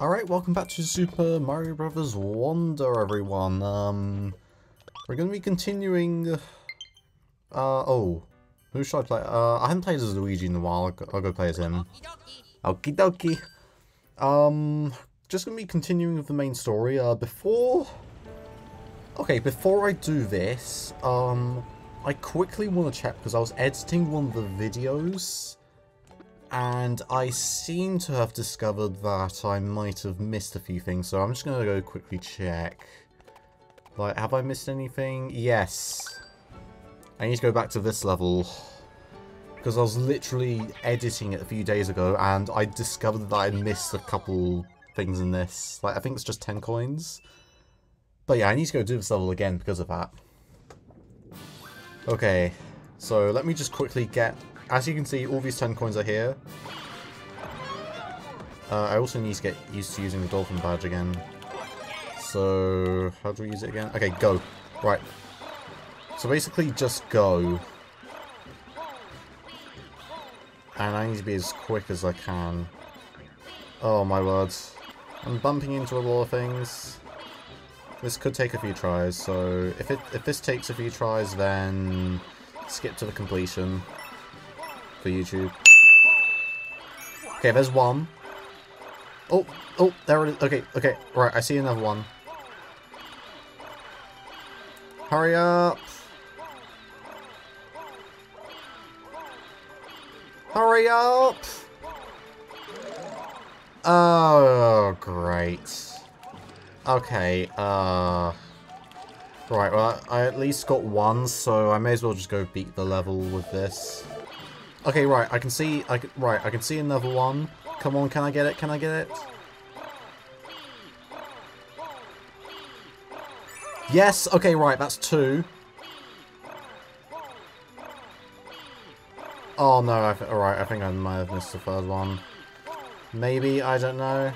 Alright, welcome back to Super Mario Brothers Wonder, everyone. Um, we're going to be continuing... Uh, oh, who should I play? Uh, I haven't played as Luigi in a while. I'll go, I'll go play as him. Okie dokie. Um, just going to be continuing with the main story. Uh, before... Okay, before I do this, um, I quickly want to check because I was editing one of the videos and I seem to have discovered that I might have missed a few things, so I'm just going to go quickly check. Like, have I missed anything? Yes. I need to go back to this level. Because I was literally editing it a few days ago, and I discovered that I missed a couple things in this. Like, I think it's just 10 coins. But yeah, I need to go do this level again because of that. Okay, so let me just quickly get as you can see, all these 10 coins are here. Uh, I also need to get used to using the dolphin badge again. So, how do we use it again? Okay, go. Right. So basically, just go. And I need to be as quick as I can. Oh my words. I'm bumping into a lot of things. This could take a few tries, so if it if this takes a few tries, then skip to the completion for YouTube. Okay, there's one. Oh, oh, there it is. Okay, okay, right, I see another one. Hurry up! Hurry up! Oh, great. Okay, uh... Right, well, I at least got one, so I may as well just go beat the level with this. Okay, right, I can see, I can, right, I can see another one. Come on, can I get it? Can I get it? Yes, okay, right, that's two. Oh no, I alright, I think I might have missed the third one. Maybe, I don't know.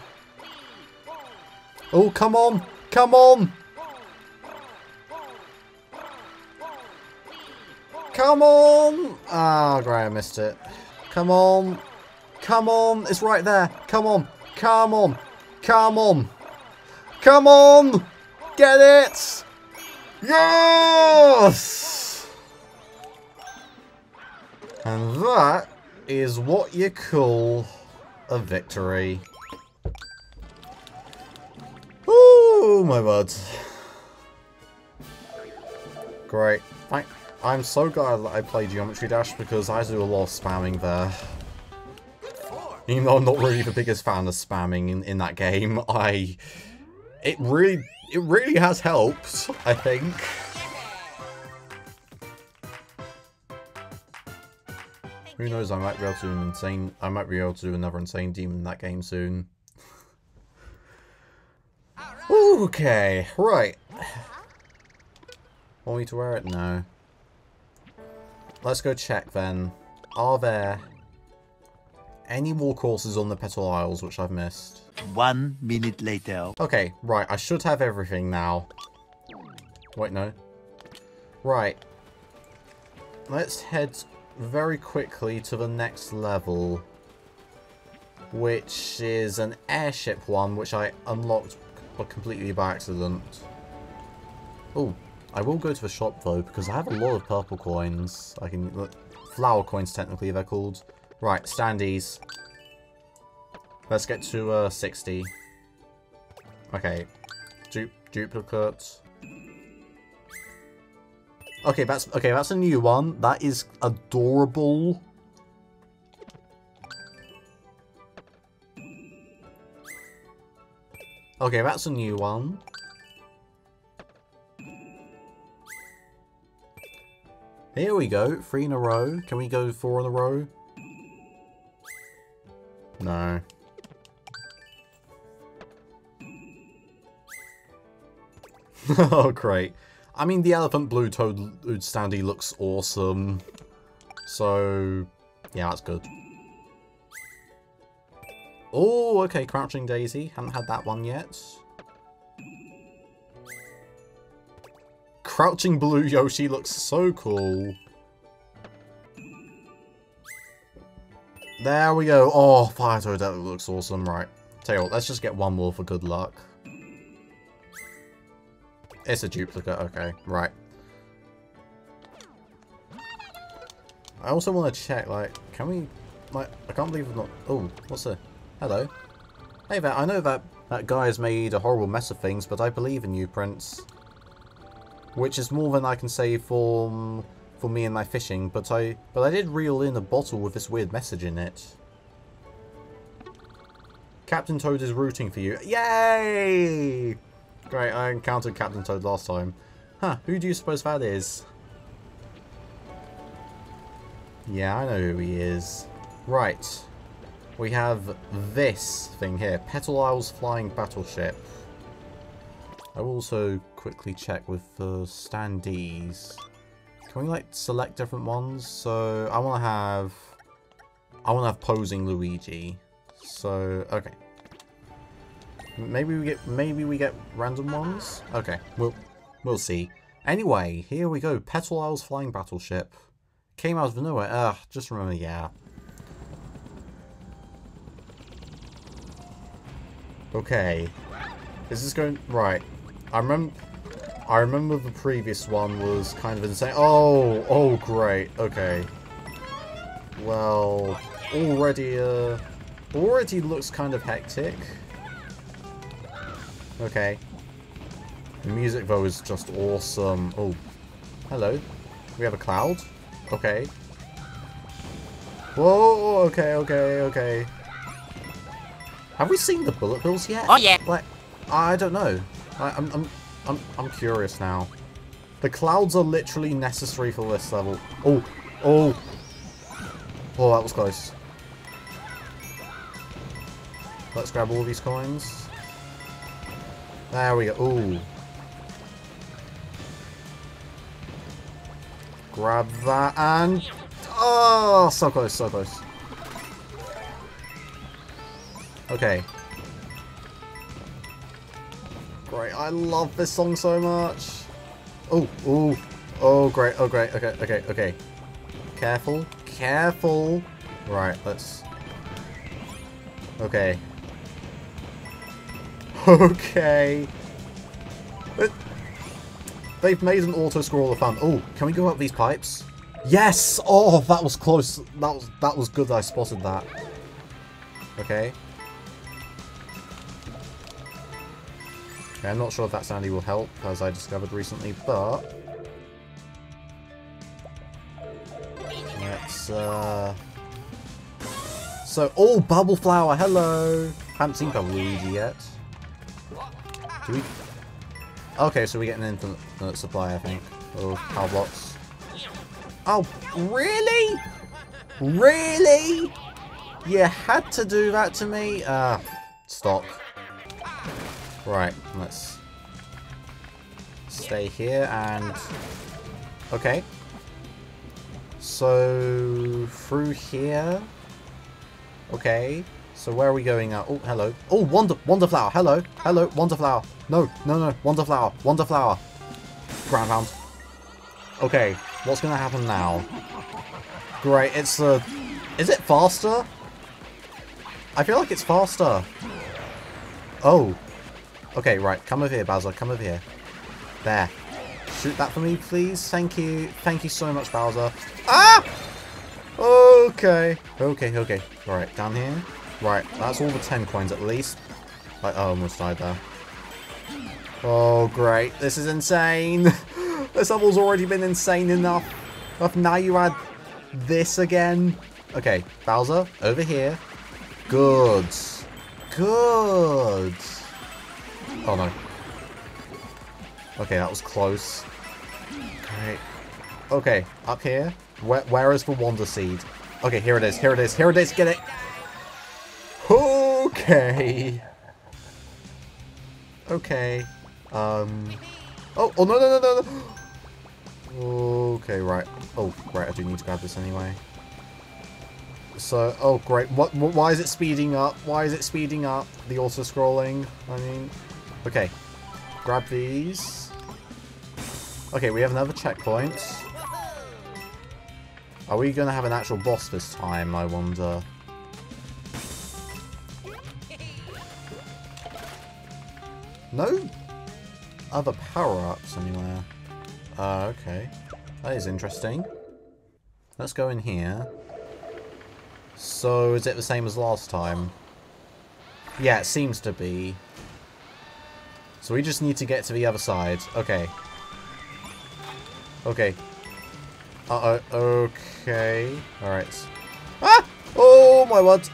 Oh, come on! Come on! Come on! Ah, oh, great, I missed it. Come on. Come on. It's right there. Come on. Come on. Come on. Come on! Get it! Yes! And that is what you call a victory. Oh my word. Great. I'm so glad that I played Geometry Dash because I do a lot of spamming there. Even though I'm not really the biggest fan of spamming in, in that game, I... It really... It really has helped, I think. Who knows, I might be able to do an insane... I might be able to do another Insane Demon in that game soon. Okay, right. Want me to wear it? No. Let's go check then. Are there any more courses on the Petal Isles which I've missed? One minute later. Okay, right. I should have everything now. Wait, no. Right. Let's head very quickly to the next level. Which is an airship one, which I unlocked completely by accident. Oh, I will go to the shop though, because I have a lot of purple coins. I can... Look, flower coins, technically, they're called. Right, standees. Let's get to uh, 60. Okay. Du duplicate. Okay, that's okay. That's a new one. That is adorable. Okay, that's a new one. Here we go, three in a row. Can we go four in a row? No. oh, great. I mean, the elephant blue toad standee looks awesome. So, yeah, that's good. Oh, okay, Crouching Daisy. Haven't had that one yet. Crouching Blue Yoshi looks so cool. There we go. Oh, Fire Toad, that looks awesome. Right. Tell you what, let's just get one more for good luck. It's a duplicate, okay, right. I also want to check, like, can we, like, I can't believe we've not, oh, what's the, hello. Hey there, I know that that guy has made a horrible mess of things, but I believe in you, Prince. Which is more than I can say for, um, for me and my fishing, but I, but I did reel in a bottle with this weird message in it. Captain Toad is rooting for you. Yay! Great, I encountered Captain Toad last time. Huh, who do you suppose that is? Yeah, I know who he is. Right. We have this thing here. Petal Isle's Flying Battleship. I will also quickly check with the standees. Can we, like, select different ones? So, I want to have... I want to have Posing Luigi. So, okay. Maybe we get maybe we get random ones? Okay, we'll we'll see. Anyway, here we go. Petal Isle's flying battleship. Came out of nowhere. Ugh, just remember, yeah. Okay. This is this going right? I remember I remember the previous one was kind of insane. Oh, oh great. Okay. Well, already uh already looks kind of hectic. Okay. The music, though, is just awesome. Oh, hello. We have a cloud? Okay. Whoa, okay, okay, okay. Have we seen the bullet bills yet? Oh, yeah. Like, I don't know. I, I'm, I'm, I'm, I'm curious now. The clouds are literally necessary for this level. Oh, oh. Oh, that was close. Let's grab all these coins. There we go. Ooh. Grab that and... Oh, so close, so close. Okay. I love this song so much. Oh, oh, oh, great, oh, great, okay, okay, okay. Careful, careful. Right, let's... Okay. Okay. They've made an auto-scroller fun. Oh, can we go up these pipes? Yes! Oh, that was close. That was that was good I spotted that. Okay. Okay, I'm not sure if that standee will help, as I discovered recently, but... Let's, uh... So, oh, Bubble Flower, hello! Haven't seen Luigi yet. Do we... Okay, so we get an infinite supply, I think, of power blocks. Oh, really? Really? You had to do that to me? Ah, uh, stop. Right, let's stay here and... Okay. So, through here? Okay. So where are we going? Oh, hello. Oh, Wonder, Wonderflower. Hello. Hello, Wonderflower. No, no, no. Wonderflower. Wonderflower. Ground pound. Okay, what's going to happen now? Great, it's the... Uh, is it faster? I feel like it's faster. Oh. Okay, right. Come over here, Bowser. Come over here. There. Shoot that for me, please. Thank you. Thank you so much, Bowser. Ah! Okay. Okay, okay. Alright, down here. Right, that's all the 10 coins at least. I oh, almost died there. Oh, great. This is insane. this level's already been insane enough. But now you add this again. Okay, Bowser, over here. Good. Good. Oh, no. Okay, that was close. Okay, up here. Where, where is the Wonder Seed? Okay, here it is. Here it is. Here it is. Get it. Okay. Okay. Um. Oh, oh, no, no, no, no. Okay, right. Oh, right, I do need to grab this anyway. So, oh, great. What, why is it speeding up? Why is it speeding up? The auto-scrolling, I mean. Okay. Grab these. Okay, we have another checkpoint. Are we going to have an actual boss this time, I wonder? No other power-ups anywhere. Uh, okay. That is interesting. Let's go in here. So, is it the same as last time? Yeah, it seems to be. So we just need to get to the other side. Okay. Okay. Uh-oh. Okay. Alright. Ah! Oh, my word.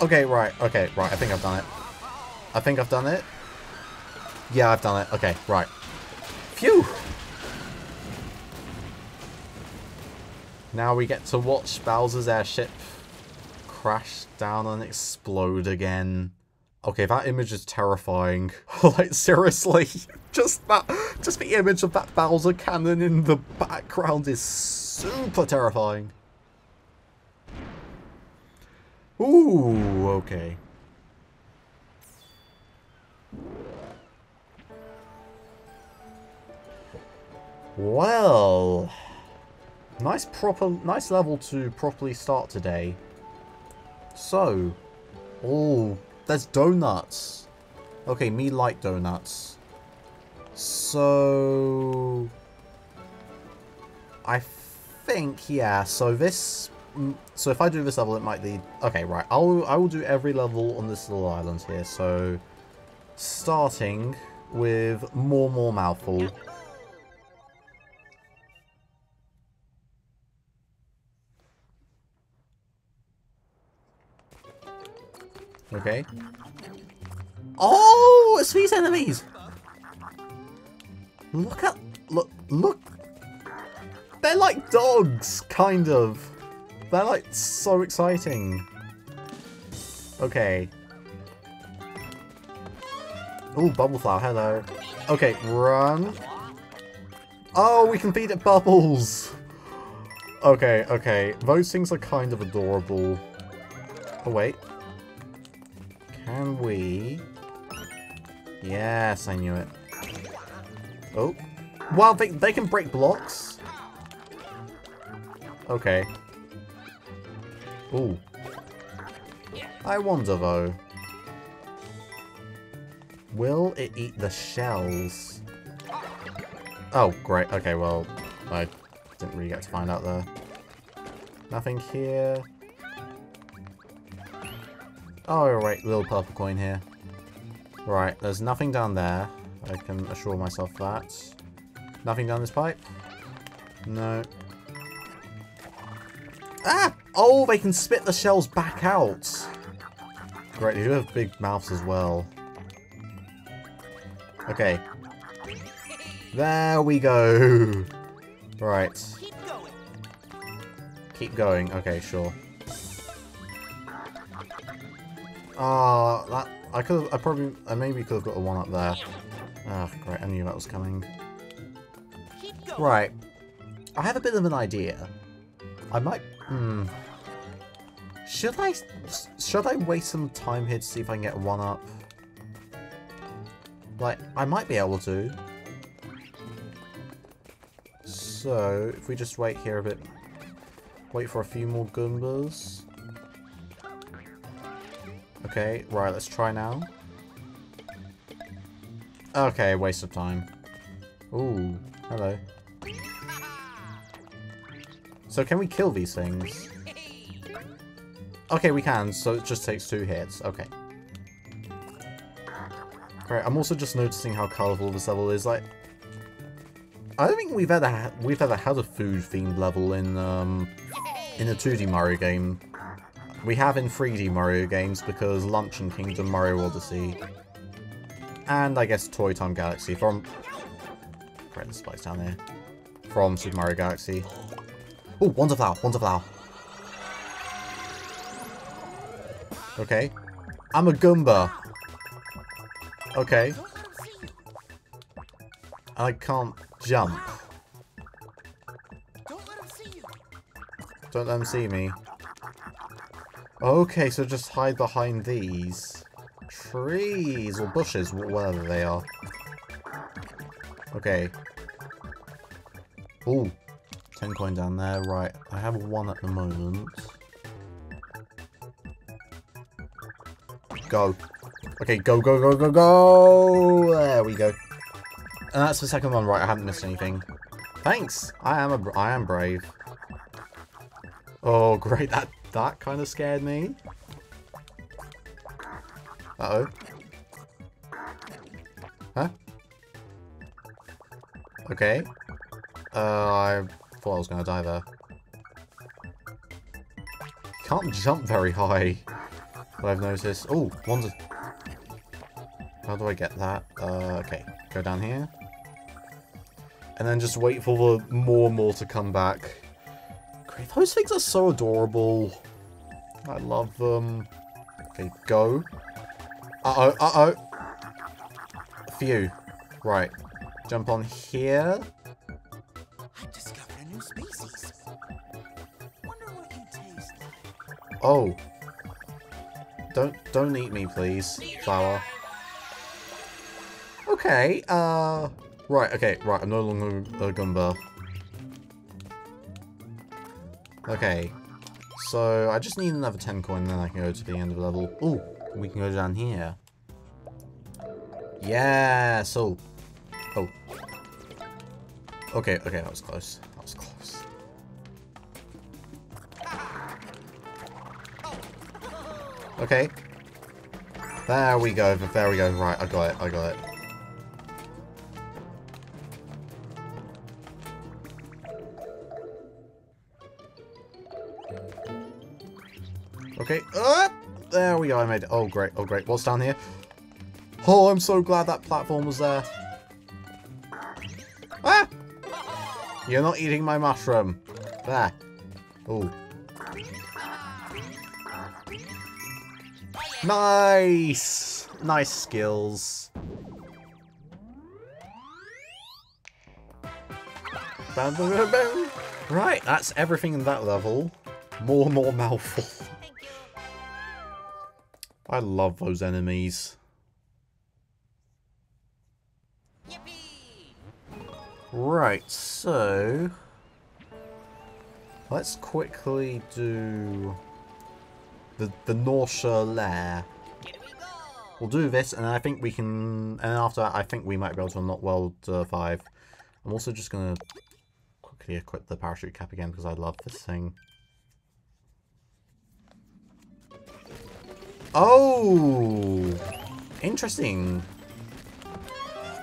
Okay, right. Okay, right. I think I've done it. I think I've done it. Yeah, I've done it. Okay, right. Phew! Now we get to watch Bowser's airship crash down and explode again. Okay, that image is terrifying. like, seriously. Just that, just the image of that Bowser cannon in the background is super terrifying. Ooh, okay. Well, nice proper, nice level to properly start today. So, oh, there's donuts. Okay, me like donuts. So, I think, yeah, so this, mm, so if I do this level, it might lead, okay, right, I'll, I will do every level on this little island here, so, starting with Maw-Maw Mouthful. Okay. Oh, it's these enemies. Look at look look. They're like dogs, kind of. They're like so exciting. Okay. Oh, bubble flower, hello. Okay, run. Oh, we can feed it bubbles. Okay, okay. Those things are kind of adorable. Oh, wait. Can we... Yes, I knew it. Oh. Wow, they, they can break blocks? Okay. Ooh. I wonder, though. Will it eat the shells? Oh, great. Okay, well, I didn't really get to find out there. Nothing here. Oh, right, little purple coin here. Right, there's nothing down there. I can assure myself that. Nothing down this pipe? No. Ah! Oh, they can spit the shells back out. Great, they do have big mouths as well. Okay. There we go. Right. Keep going. Okay, sure. Ah, that I could I probably I maybe could have got a one up there. Ah, oh, great, I knew that was coming. Right. I have a bit of an idea. I might hmm. Should I should I waste some time here to see if I can get one up? Like, I might be able to. So, if we just wait here a bit, wait for a few more Goombas. Okay, right, let's try now. Okay, waste of time. Ooh, hello. So can we kill these things? Okay, we can, so it just takes two hits. Okay. Right, I'm also just noticing how colourful this level is. Like, I don't think we've ever we've ever had a food themed level in um in a 2D Mario game. We have in 3D Mario games because Luncheon Kingdom, Mario Odyssey, and I guess Toy Time Galaxy from... Right, the spice down there. From Super Mario Galaxy. Oh, Wonder Flower, Wonder Flower. Okay. I'm a Goomba. Okay. I can't jump. Don't let them see me. Okay, so just hide behind these. Trees, or bushes, whatever they are. Okay. Ooh. 10 coin down there. Right, I have one at the moment. Go. Okay, go, go, go, go, go! There we go. And that's the second one right. I haven't missed anything. Thanks. I am a, I am brave. Oh, great. That that kind of scared me. Uh oh. Huh? Okay. Uh, I thought I was gonna die there. Can't jump very high. What I've noticed. Oh, one's a... How do I get that? Uh, okay. Go down here. And then just wait for the more and more to come back. Great. Those things are so adorable. I love them. Okay, go. Uh-oh, uh-oh. Phew. Right. Jump on here. I discovered a new species. Wonder what you taste like. Oh. Don't don't eat me, please, flower. Okay, uh right, okay, right, I'm no longer a Goomba. Okay. So I just need another 10 coin, then I can go to the end of the level. Ooh, we can go down here. Yeah, so Oh. Okay, okay, that was close. That was close. Okay. There we go, there we go. Right, I got it, I got it. Go, I made. Oh, great, oh, great. What's down here? Oh, I'm so glad that platform was there. Ah! You're not eating my mushroom. There. Ooh. Nice! Nice skills. Right, that's everything in that level. Maw-Maw Mouthful. I love those enemies. Right, so... Let's quickly do... The, the Gnawsher Lair. We'll do this, and I think we can... And after that, I think we might be able to unlock World uh, 5. I'm also just going to quickly equip the parachute cap again, because I love this thing. Oh! Interesting.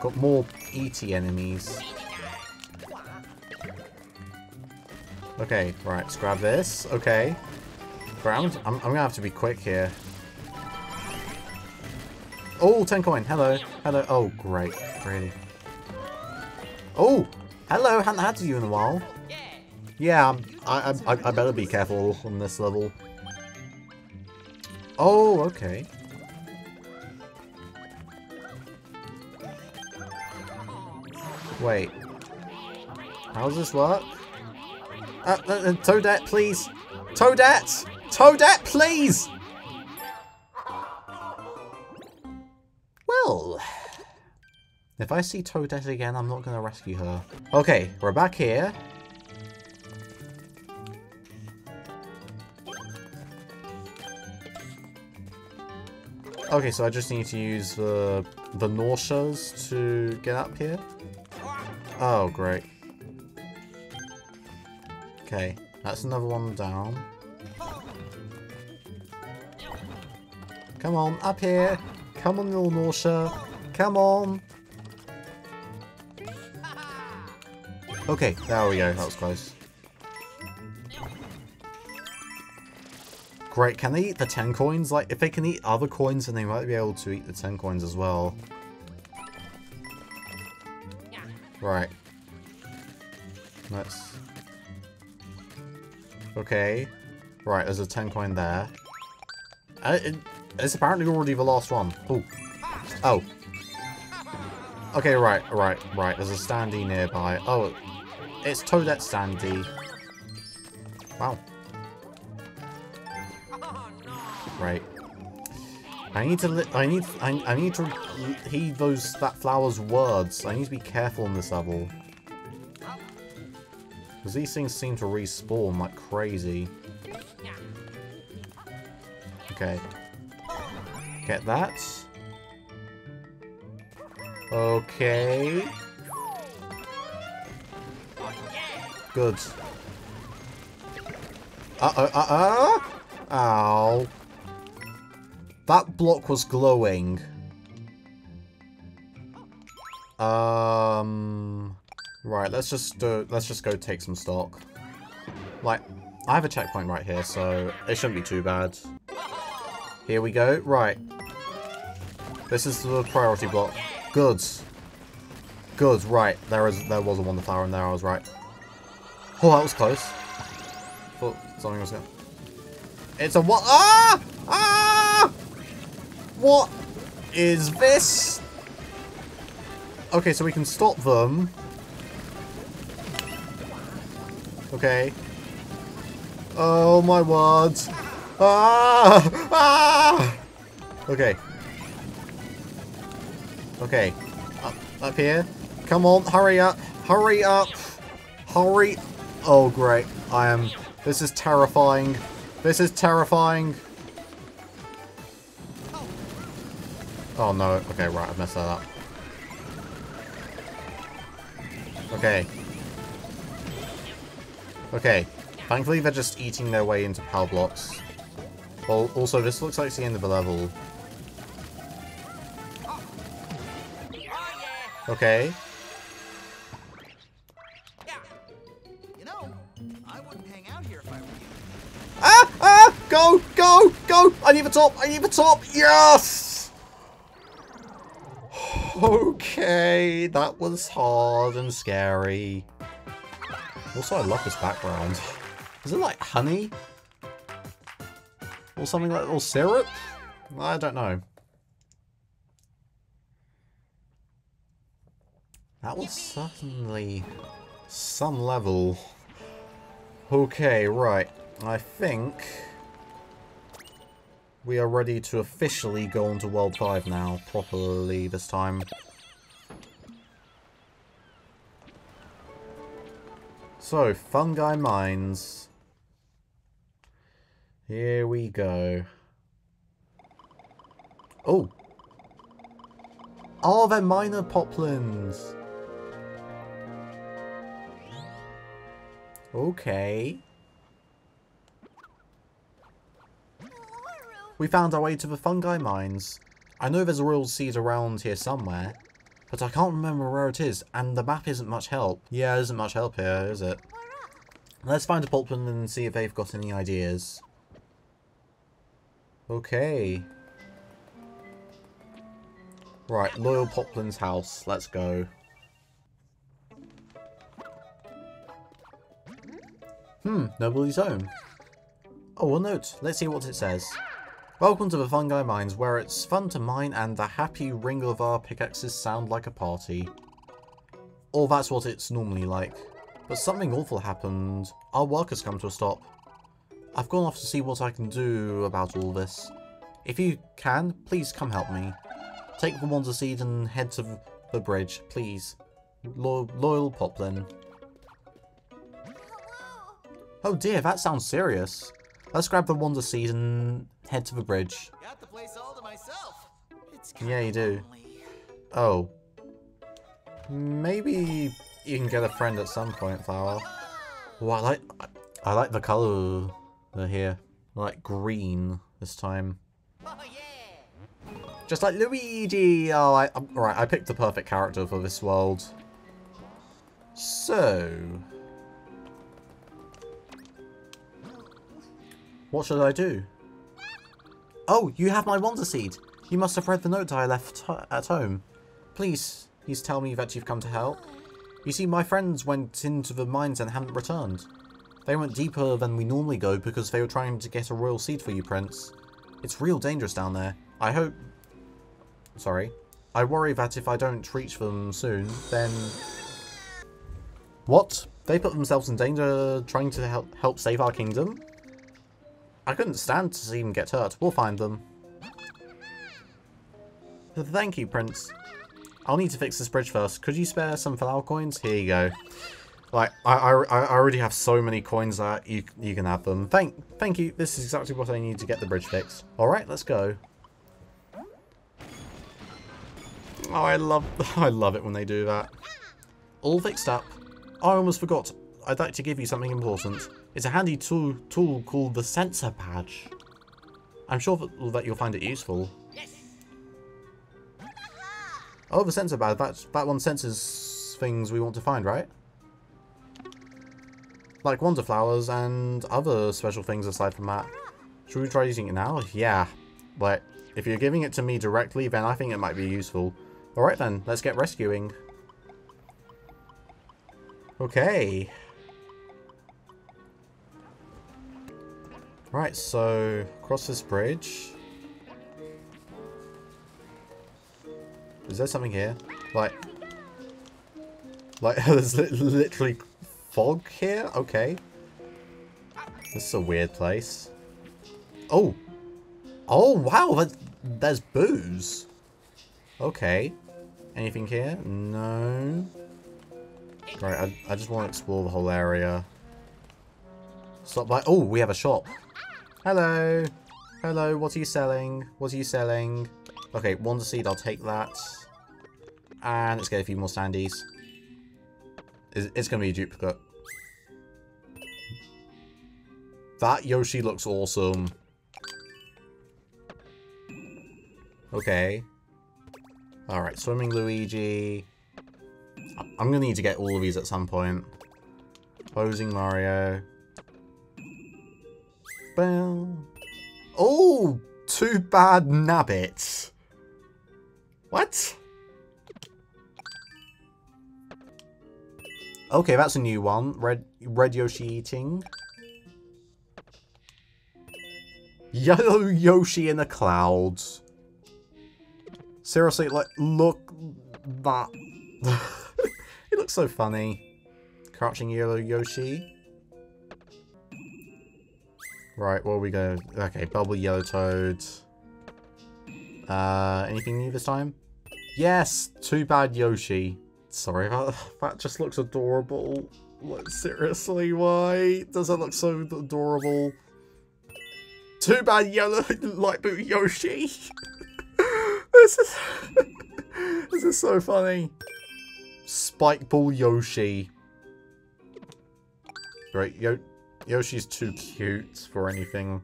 Got more ET enemies. Okay, right, let's grab this. Okay. Ground. I'm, I'm gonna have to be quick here. Oh, 10 coin. Hello. Hello. Oh, great. Really. Oh! Hello, haven't had you in a while. Yeah, I'm, I, I, I better be careful on this level. Oh, okay. Wait. How's this work? Uh, uh, uh, Toadette, please! Toadette! Toadette, please! Well... If I see Toadette again, I'm not going to rescue her. Okay, we're back here. Okay, so I just need to use the, the Gnawshers to get up here. Oh, great. Okay, that's another one down. Come on, up here. Come on, little Gnawsher. Come on. Okay, there we go. That was close. Great, can they eat the 10 coins? Like, if they can eat other coins, then they might be able to eat the 10 coins as well. Right. Let's... Okay. Right, there's a 10 coin there. Uh, it, it's apparently already the last one. Ooh. Oh. Okay, right, right, right. There's a standee nearby. Oh, it's Toadette standee. Wow. I need to. I need. I, I need to heed those that flower's words. I need to be careful in this level. Because these things seem to respawn like crazy. Okay. Get that. Okay. Good. Uh-oh, uh-oh! Ow. That block was glowing. Um... Right, let's just do, let's just go take some stock. Like, I have a checkpoint right here, so it shouldn't be too bad. Here we go. Right. This is the priority block. Good. Good, right. There is there was a wonder flower in there, I was right. Oh, that was close. Thought something was going It's a what? Ah! What is this? Okay, so we can stop them. Okay. Oh my word. Ah! Ah! Okay. Okay. Up, up here. Come on, hurry up. Hurry up. Hurry. Oh, great. I am... This is terrifying. This is terrifying. Oh, no. Okay, right. I've messed that up. Okay. Okay. Thankfully, they're just eating their way into power blocks. Well, also, this looks like it's the end of the level. Okay. I I. Ah! Ah! Go! Go! Go! I need the top! I need the top! Yes! Okay, that was hard and scary. Also, I love this background. Is it like honey? Or something like, or syrup? I don't know. That was certainly some level. Okay, right. I think we are ready to officially go on to World 5 now, properly this time. So, Fungi Mines. Here we go. Oh! Oh, they're miner poplins! Okay. We found our way to the fungi mines. I know there's a royal seed around here somewhere, but I can't remember where it is, and the map isn't much help. Yeah, isn't much help here, is it? Let's find a Poplin and see if they've got any ideas. Okay. Right, Loyal Poplin's house. Let's go. Hmm, Nobody's home. Oh, a note. Let's see what it says. Welcome to the Fungi Mines, where it's fun to mine and the happy ring of our pickaxes sound like a party. Or that's what it's normally like. But something awful happened. Our work has come to a stop. I've gone off to see what I can do about all this. If you can, please come help me. Take the Wonder Seed and head to the bridge, please. Lo loyal Poplin. Oh dear, that sounds serious. Let's grab the Wonder Seed and head to the bridge. Got the place all to myself. It's Yeah, you do. lonely. Oh. Maybe you can get a friend at some point, Flower. Oh, I like I like the colour here. I like green this time. Oh yeah. Just like Luigi! Oh, I, right, I picked the perfect character for this world. So... What should I do? Oh, you have my Wonder Seed! You must have read the note I left at home. Please, please tell me that you've come to help. You see, my friends went into the mines and haven't returned. They went deeper than we normally go because they were trying to get a royal seed for you, Prince. It's real dangerous down there. I hope... Sorry. I worry that if I don't reach them soon, then... What? They put themselves in danger trying to help, help save our kingdom? I couldn't stand to see them get hurt. We'll find them. Thank you, Prince. I'll need to fix this bridge first. Could you spare some flower coins? Here you go. Like, I, I, I already have so many coins that you, you can have them. Thank, thank you. This is exactly what I need to get the bridge fixed. Alright, let's go. Oh, I love, I love it when they do that. All fixed up. I almost forgot. I'd like to give you something important. It's a handy tool, tool called the sensor badge. I'm sure that, that you'll find it useful. Oh, the sensor badge. That, that one senses things we want to find, right? Like wonder flowers and other special things aside from that. Should we try using it now? Yeah. But if you're giving it to me directly, then I think it might be useful. Alright then, let's get rescuing. Okay. Right, so cross this bridge. Is there something here? Like, like there's li literally fog here? Okay. This is a weird place. Oh. Oh, wow, that, there's Boos. Okay. Anything here? No. Right, I, I just want to explore the whole area. Stop by. Oh, we have a shop. Hello. Hello, what are you selling? What are you selling? Okay, Wonder Seed, I'll take that. And let's get a few more standees. It's, it's going to be a duplicate. That Yoshi looks awesome. Okay. Alright, Swimming Luigi. I'm going to need to get all of these at some point. Posing Mario. Oh, too bad Nabbit. What? Okay, that's a new one. Red Red Yoshi eating. Yellow Yoshi in the clouds. Seriously, like, look that. it looks so funny. Crouching Yellow Yoshi. Right, where we go? Okay, Bubble Yellow Toad. Uh, anything new this time? Yes! Too bad Yoshi. Sorry, that, that just looks adorable. Like, seriously, why does that look so adorable? Too bad yellow light boot Yoshi. this is this is so funny. Spike ball Yoshi. Great, Yo Yoshi's too cute for anything.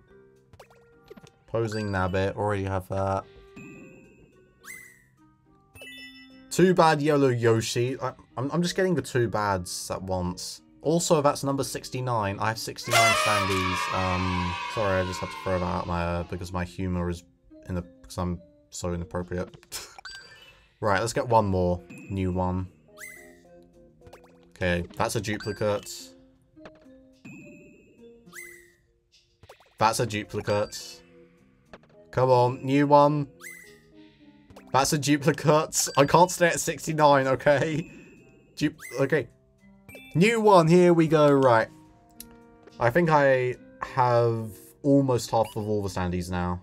Posing Nabbit, already have that. Too bad yellow Yoshi. I, I'm, I'm just getting the two bads at once. Also, that's number 69. I have 69 standees. Um, sorry, I just had to throw that out my uh, because my humor is in the because I'm so inappropriate. right, let's get one more new one. Okay, that's a duplicate. That's a duplicate. Come on, new one. That's a duplicate. I can't stay at 69, okay? Du okay. New one, here we go, right. I think I have almost half of all the standees now.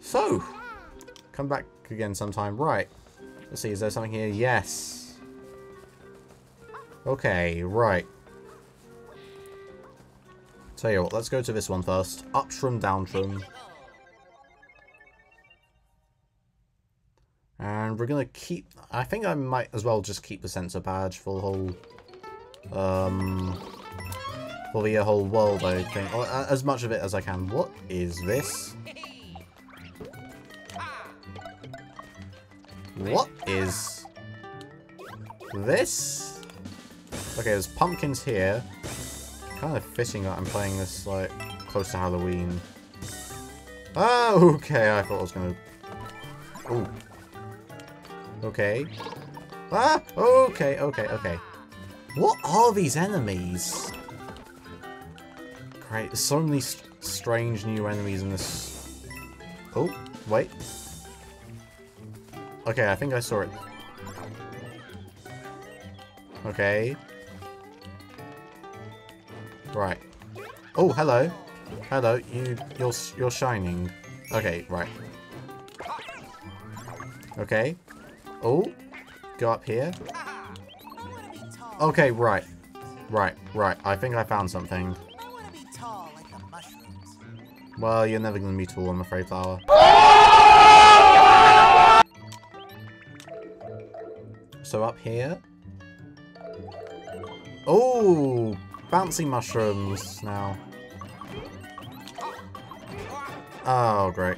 So, come back again sometime. Right. Let's see, is there something here? Yes. Okay, right. Tell you what, let's go to this one first. Uptrum, downtrum. And we're gonna keep... I think I might as well just keep the sensor badge for the whole... Um... For the whole world, I think. Or, uh, as much of it as I can. What is this? What is... This? Okay, there's pumpkins here. Kind of fitting that I'm playing this, like, close to Halloween. Oh, okay, I thought I was gonna... Ooh. Okay. Ah! Okay, okay, okay. What are these enemies? Great, there's so many st strange new enemies in this... Oh, wait. Okay, I think I saw it. Okay. Oh, hello. Hello, you, you're, you're shining. Okay, right. Okay. Oh, go up here. Okay, right. Right, right. I think I found something. Well, you're never going to be tall, I'm afraid, Flower. so up here. Oh, bouncy mushrooms now. Oh, great.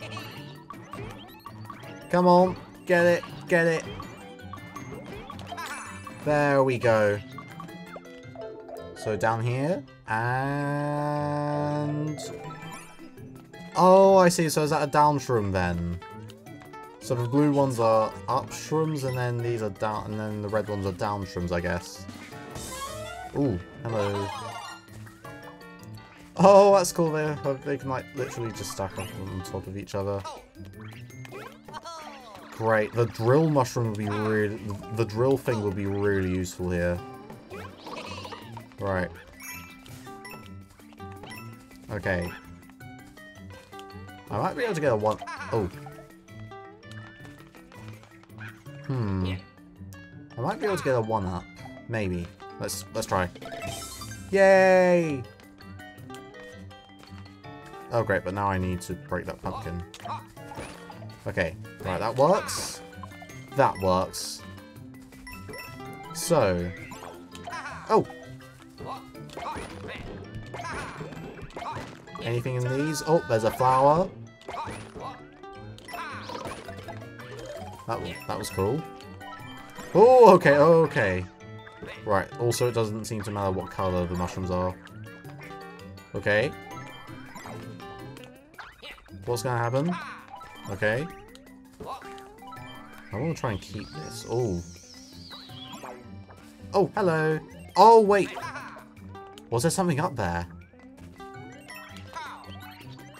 Come on, get it, get it. There we go. So down here, and... Oh, I see, so is that a down shroom then? So the blue ones are up shrooms, and then these are down, and then the red ones are down shrooms, I guess. Ooh, hello. Oh, that's cool. They they can like literally just stack up on top of each other. Great. The drill mushroom would be really. The drill thing would be really useful here. Right. Okay. I might be able to get a one. Oh. Hmm. I might be able to get a one up. Maybe. Let's let's try. Yay! Oh great, but now I need to break that pumpkin. Okay, right, that works. That works. So. Oh! Anything in these? Oh, there's a flower. That, that was cool. Oh, okay, okay. Right, also it doesn't seem to matter what colour the mushrooms are. Okay. What's gonna happen? Okay. I want to try and keep this. Oh. Oh, hello. Oh, wait. Was there something up there?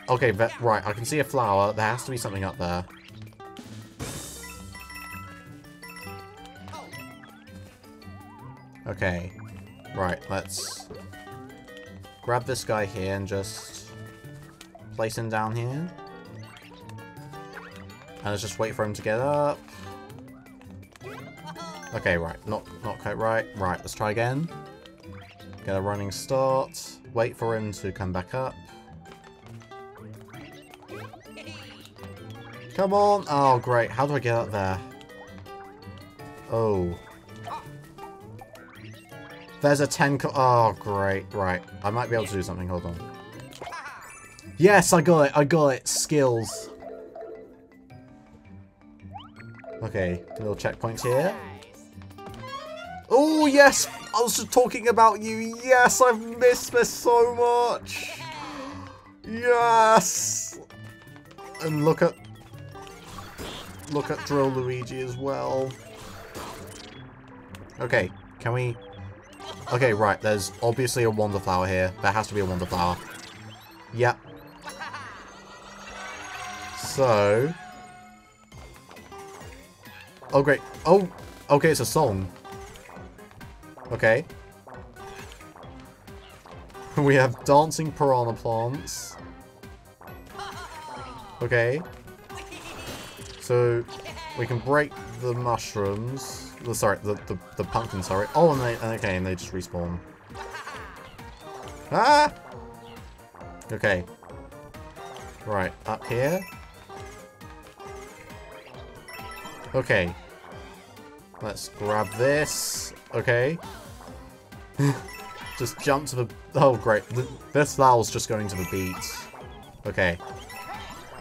Okay, right, I can see a flower. There has to be something up there. Okay. Right, let's grab this guy here and just place him down here. And let's just wait for him to get up. Okay, right. Not not quite right. Right, let's try again. Get a running start. Wait for him to come back up. Come on! Oh, great. How do I get up there? Oh. There's a 10 Oh, great. Right. I might be able to do something. Hold on. Yes, I got it. I got it. Skills. Okay. Little checkpoint here. Oh, yes! I was just talking about you. Yes, I've missed this so much. Yes! And look at... Look at Drill Luigi as well. Okay, can we... Okay, right, there's obviously a Wonder Flower here. There has to be a Wonder Flower. Yep. So... Oh, great. Oh, okay, it's a song. Okay. We have dancing piranha plants. Okay. So, we can break the mushrooms. The, sorry, the, the, the pumpkin, sorry. Oh, and they, okay, and they just respawn. Ah! Okay. Right, up here. Okay. Let's grab this. Okay. just jump to the... Oh, great. This flower's just going to the beat. Okay.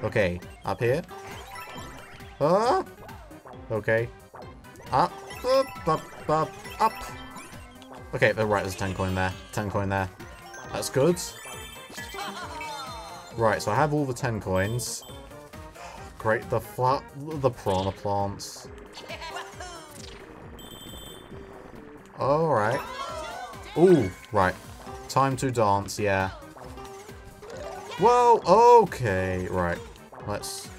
Okay. Up here. Ah! Okay. Up, up, up, up, up. Okay, right, there's a 10 coin there. 10 coin there. That's good. Right, so I have all the 10 coins. Great, the flat, the piranha plants. Alright. Ooh, right. Time to dance, yeah. Whoa, okay, right. Let's...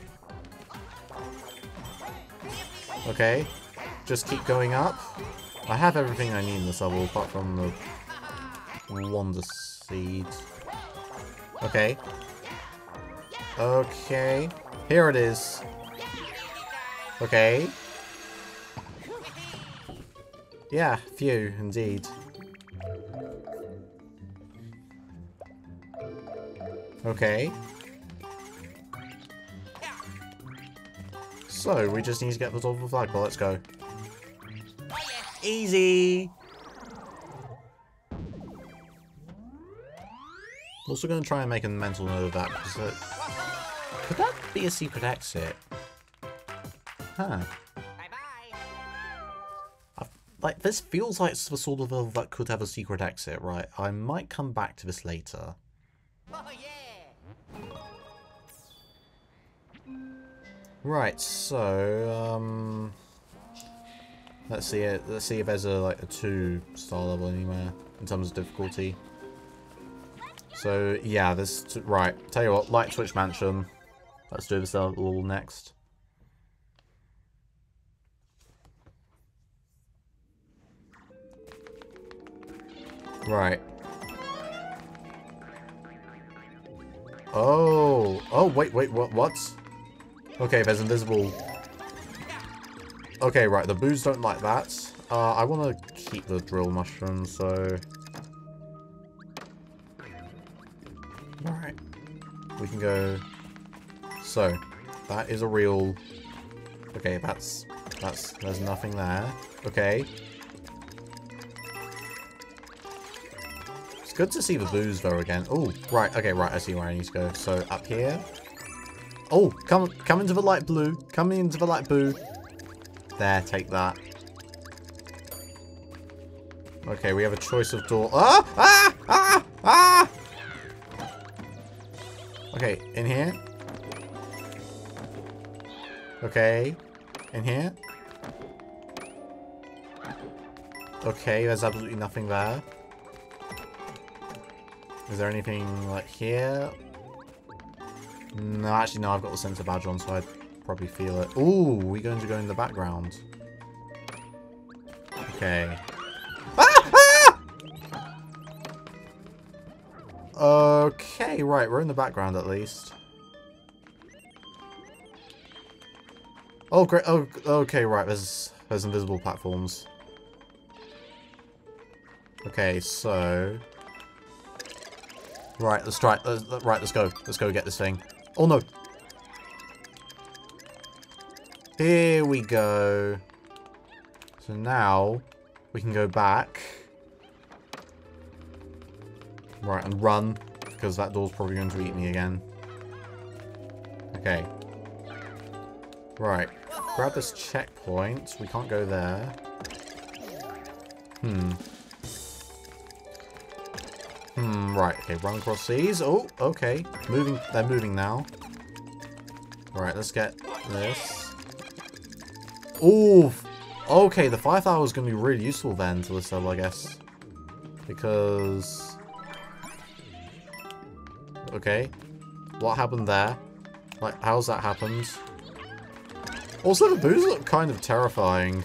Okay. Just keep going up. I have everything I need in this level, apart from the Wonder Seed. Okay. Okay. Here it is. Okay. Yeah, few, indeed. Okay. So, we just need to get the top of the flagpole. Let's go. Easy! Also going to try and make a mental note of that, because could that be a secret exit? Huh. I've, like, this feels like the sort of level that could have a secret exit, right? I might come back to this later. Oh, yeah. Right, so, um... Let's see it. Let's see if there's a like a two star level anywhere in terms of difficulty. So yeah, this right. Tell you what, Light Switch Mansion. Let's do this level next. Right. Oh. Oh, wait, wait, what? What? Okay, there's invisible... Okay, right, the boos don't like that. Uh, I want to keep the drill mushroom, so... Alright. We can go... So, that is a real... Okay, that's... That's... There's nothing there. Okay. It's good to see the boos, though, again. Oh, right, okay, right, I see where I need to go. So, up here... Oh, come come into the light blue. Come into the light blue. There, take that. Okay, we have a choice of door. Ah! Ah! Ah! Ah! Okay, in here. Okay, in here. Okay, there's absolutely nothing there. Is there anything like here? No, actually, no, I've got the sensor badge on, so I'd probably feel it. Ooh, we're going to go in the background. Okay. Ah! Ah! Okay, right, we're in the background at least. Oh, great. Oh, okay, right, there's, there's invisible platforms. Okay, so... Right, let's try. Let's, right, let's go. Let's go get this thing. Oh no. Here we go. So now we can go back. Right, and run. Because that door's probably going to eat me again. Okay. Right. Grab this checkpoint. We can't go there. Hmm. Hmm, right. Okay, run across these. Oh, okay. Moving. They're moving now. Right, let's get this. Oh, okay. The fire tower is going to be really useful then to this level, I guess. Because... Okay. What happened there? Like, how's that happened? Also, the boos look kind of terrifying.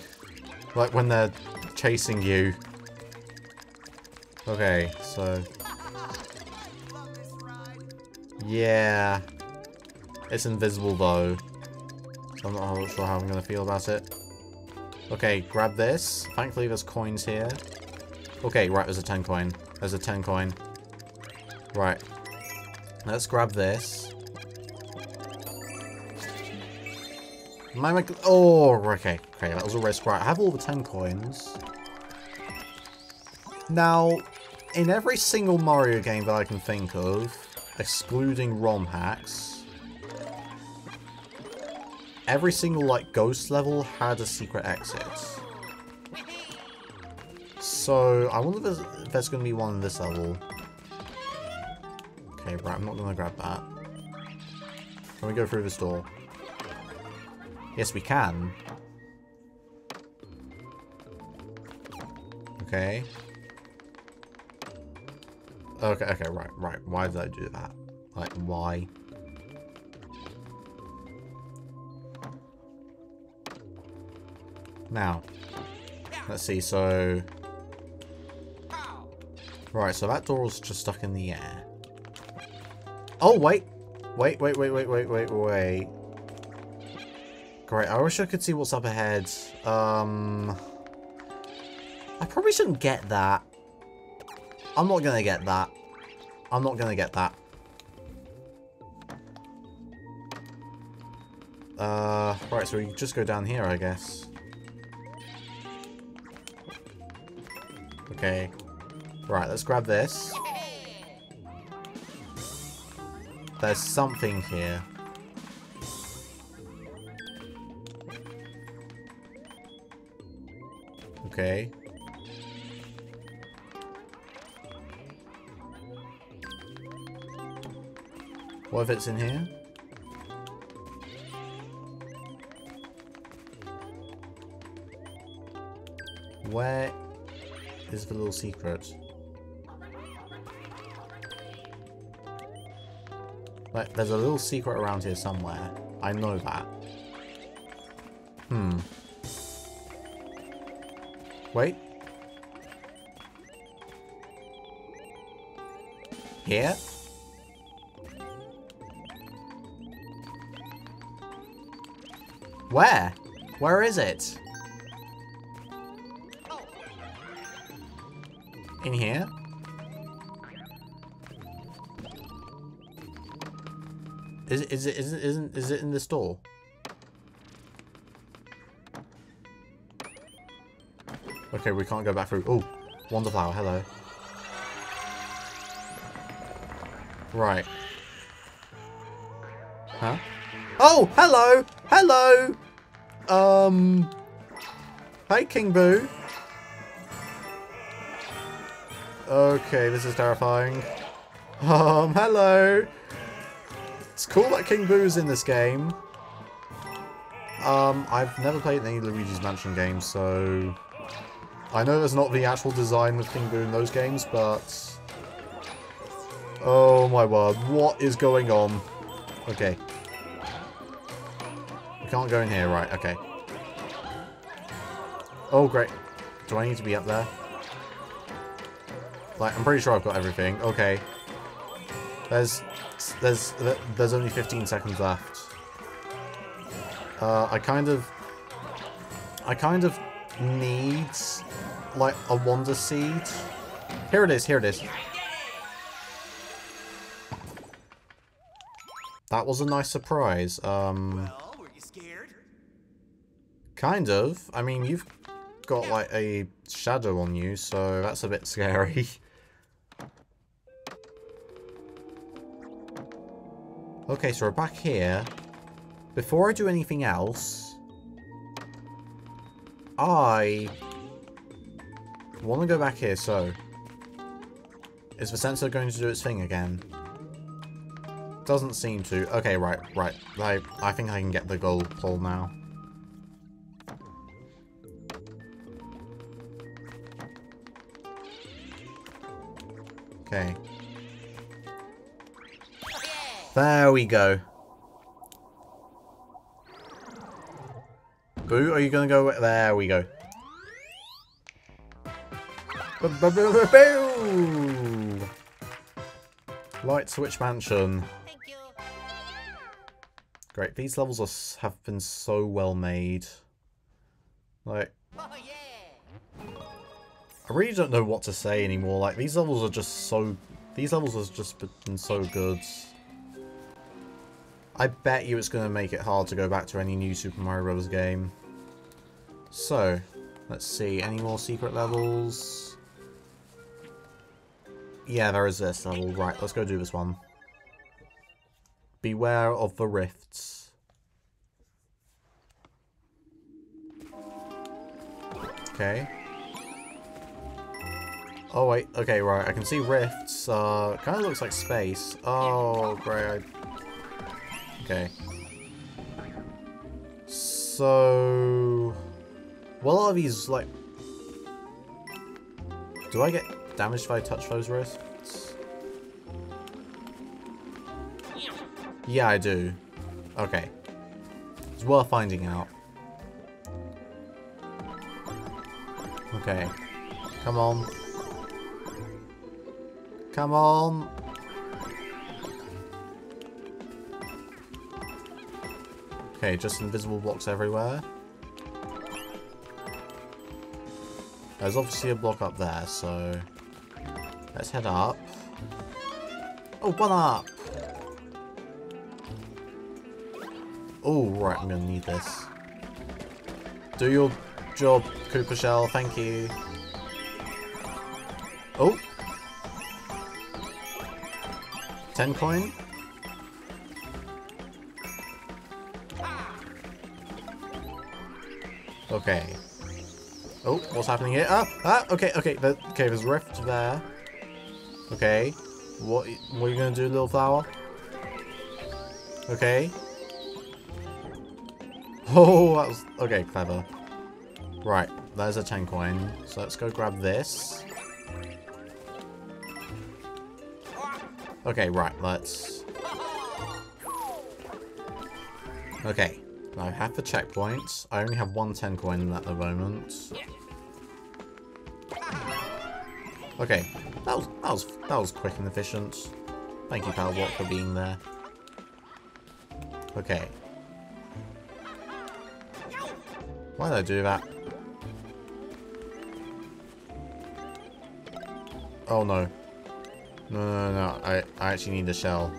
Like, when they're chasing you. Okay, so... Yeah. It's invisible though. So I'm not sure how I'm going to feel about it. Okay, grab this. Thankfully there's coins here. Okay, right, there's a 10 coin. There's a 10 coin. Right. Let's grab this. My, oh, okay. Okay, that was a risk. Right, I have all the 10 coins. Now, in every single Mario game that I can think of, excluding ROM hacks, every single, like, ghost level had a secret exit. So, I wonder if there's going to be one in this level. Okay, right, I'm not going to grab that. Can we go through this door? Yes, we can. Okay. Okay, okay, right, right. Why did I do that? Like, why? Now, let's see, so... Right, so that door was just stuck in the air. Oh, wait! Wait, wait, wait, wait, wait, wait, wait. Great, I wish I could see what's up ahead. Um... I probably shouldn't get that. I'm not gonna get that. I'm not gonna get that. Uh, right, so we just go down here, I guess. Okay. Right, let's grab this. There's something here. Okay. What if it's in here? Where is the little secret? Like, there's a little secret around here somewhere. I know that. Hmm. Wait. Here? Where? Where is it? In here? Is it, is it, is it, isn't, is it in the store? Okay, we can't go back through. Oh, Wonderflower, hello. Right. Huh? Oh, hello! Hello! Um... Hey, King Boo. Okay, this is terrifying. Um, hello! It's cool that King Boo's in this game. Um, I've never played any Luigi's Mansion games, so... I know there's not the actual design with King Boo in those games, but... Oh my word, what is going on? Okay. We can't go in here, right, okay. Oh, great. Do I need to be up there? Like, I'm pretty sure I've got everything. Okay. There's... There's... There's only 15 seconds left. Uh, I kind of... I kind of need, like, a Wonder Seed. Here it is, here it is. That was a nice surprise. Um, Well, kind of. I mean, you've got, like, a shadow on you, so that's a bit scary. okay, so we're back here. Before I do anything else, I want to go back here, so... Is the sensor going to do its thing again? Doesn't seem to. Okay, right, right. I, I think I can get the gold pole now. Okay. There we go. Boo, are you gonna go? There we go. Light Switch Mansion. Great. These levels are, have been so well made. Like. I really don't know what to say anymore. Like, these levels are just so... These levels have just been so good. I bet you it's going to make it hard to go back to any new Super Mario Bros. game. So, let's see. Any more secret levels? Yeah, there is this level. Right, let's go do this one. Beware of the rifts. Okay. Oh wait, okay, right, I can see rifts, uh, kind of looks like space. Oh, great. Okay. So... What are these, like... Do I get damaged if I touch those rifts? Yeah, I do. Okay. It's worth finding out. Okay. Come on. Come on. Okay, just invisible blocks everywhere. There's obviously a block up there, so... Let's head up. Oh, one up! Oh, right, I'm gonna need this. Do your job, Koopa Shell, thank you. Oh! 10 coin? Okay. Oh, what's happening here? Ah, ah, okay, okay, there, okay, there's rift there. Okay. What, what are you gonna do, little flower? Okay. Oh, that was, okay, clever. Right, there's a 10 coin. So let's go grab this. Okay, right, let's... Okay, I have the checkpoints. I only have one 10 coin at the moment. Okay, that was, that was, that was quick and efficient. Thank you, Palbot, for being there. Okay. Why did I do that? Oh no. No, no, no, I, I actually need a shell.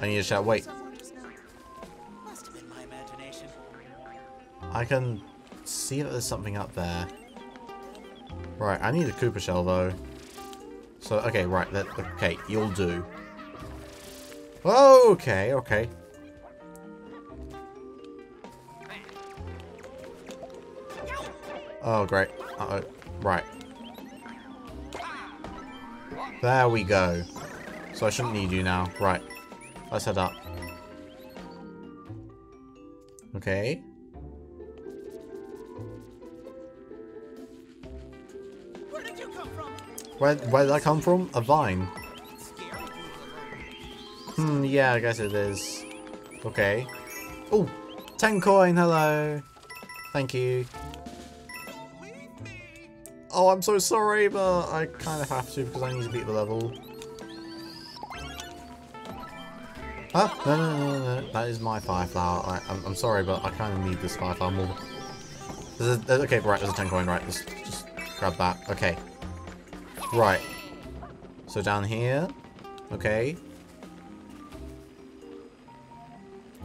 I need a shell. Wait, Must have been my imagination. I can see that there's something up there. Right, I need a Koopa shell though. So, okay, right, that, okay, you'll do. Okay, okay. Oh, great. Uh-oh. Right. There we go. So I shouldn't need you now. Right. Let's head up. Okay. Where, where did that come from? A vine. Hmm, yeah, I guess it is. Okay. Oh, 10 coin, hello. Thank you. Oh, I'm so sorry, but I kind of have to because I need to beat the level. Huh? No, no, no, no, no. That is my fire flower. I, I'm, I'm sorry, but I kind of need this fire flower more. There's a, there's- okay, right, there's a 10 coin, right. Just, just grab that. Okay. Right. So down here. Okay.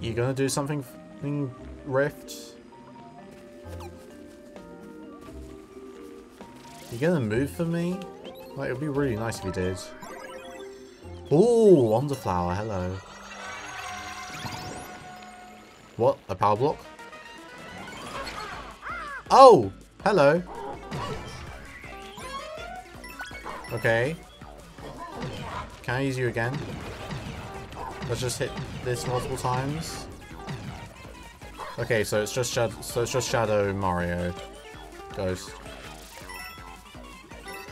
You gonna do something, Rift? You gonna move for me? Like, it'd be really nice if you did. Ooh, Wonderflower, hello. What? A power block? Oh! Hello! Okay. Can I use you again? Let's just hit this multiple times. Okay, so it's just so it's just Shadow Mario Ghost.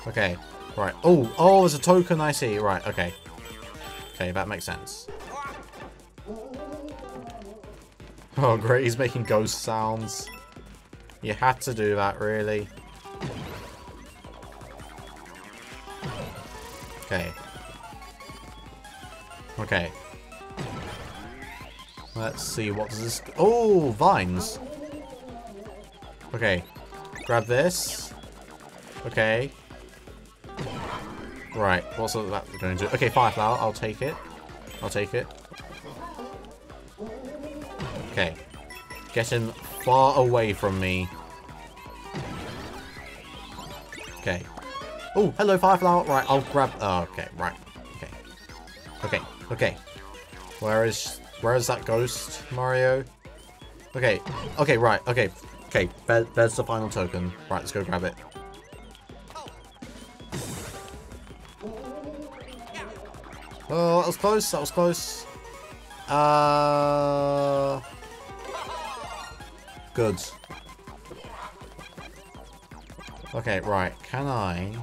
Okay, right. Oh, oh, there's a token I see. Right, okay. Okay, that makes sense. Oh, great, he's making ghost sounds. You had to do that, really. Okay. Let's see, what does this... Oh, vines! Okay. Grab this. Okay. Right, what's that going to do? Okay, Fireflower, I'll take it. I'll take it. Okay. Get him far away from me. Okay. Oh, hello, Fireflower. Right, I'll grab... Oh, okay, right. Okay. Where is... Where is that ghost, Mario? Okay, okay, right, okay. Okay, there, there's the final token. Right, let's go grab it. Oh, that was close, that was close. Uh... Good. Okay, right, can I...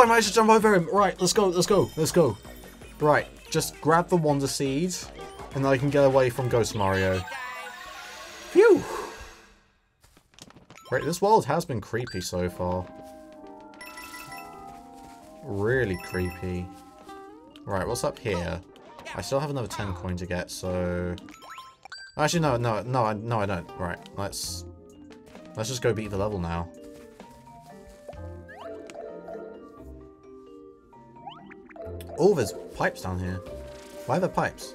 I managed to jump over him. Right, let's go, let's go, let's go. Right, just grab the Wonder Seed, and then I can get away from Ghost Mario. Phew! Right, this world has been creepy so far. Really creepy. Right, what's up here? I still have another 10 coin to get, so... Actually, no, no, no, no, I don't. Right, let's... Let's just go beat the level now. Oh, there's pipes down here. Why are there pipes?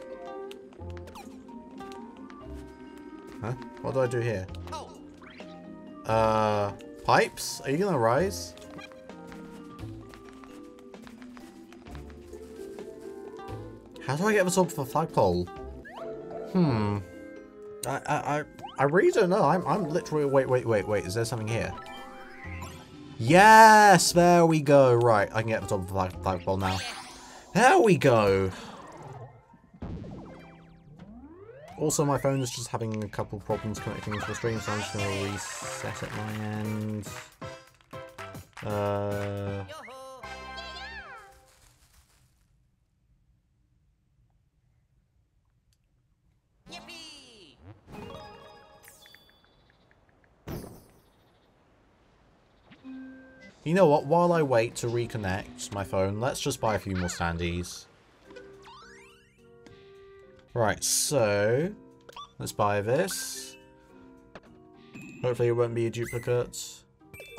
Huh? What do I do here? Uh, pipes? Are you gonna rise? How do I get this up for flagpole? Hmm. I, I, I, I really don't know. I'm, I'm literally, wait, wait, wait, wait. Is there something here? Yes, there we go. Right, I can get the top of the flagpole now. There we go. Also, my phone is just having a couple problems connecting to the stream, so I'm just going to reset at my end. Uh, you know what? While I wait to reconnect my phone, let's just buy a few more standees. Right, so let's buy this. Hopefully, it won't be a duplicate.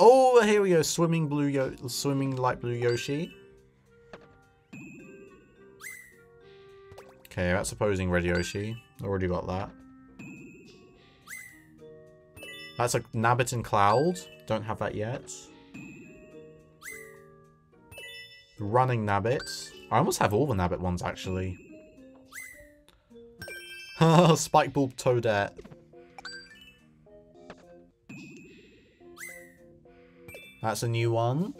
Oh, here we go. Swimming blue, Yo swimming light blue Yoshi. Okay, that's opposing red Yoshi. Already got that. That's a Nabbit and Cloud. Don't have that yet. Running Nabbit. I almost have all the Nabbit ones, actually. Spike Bulb Toadette. That's a new one.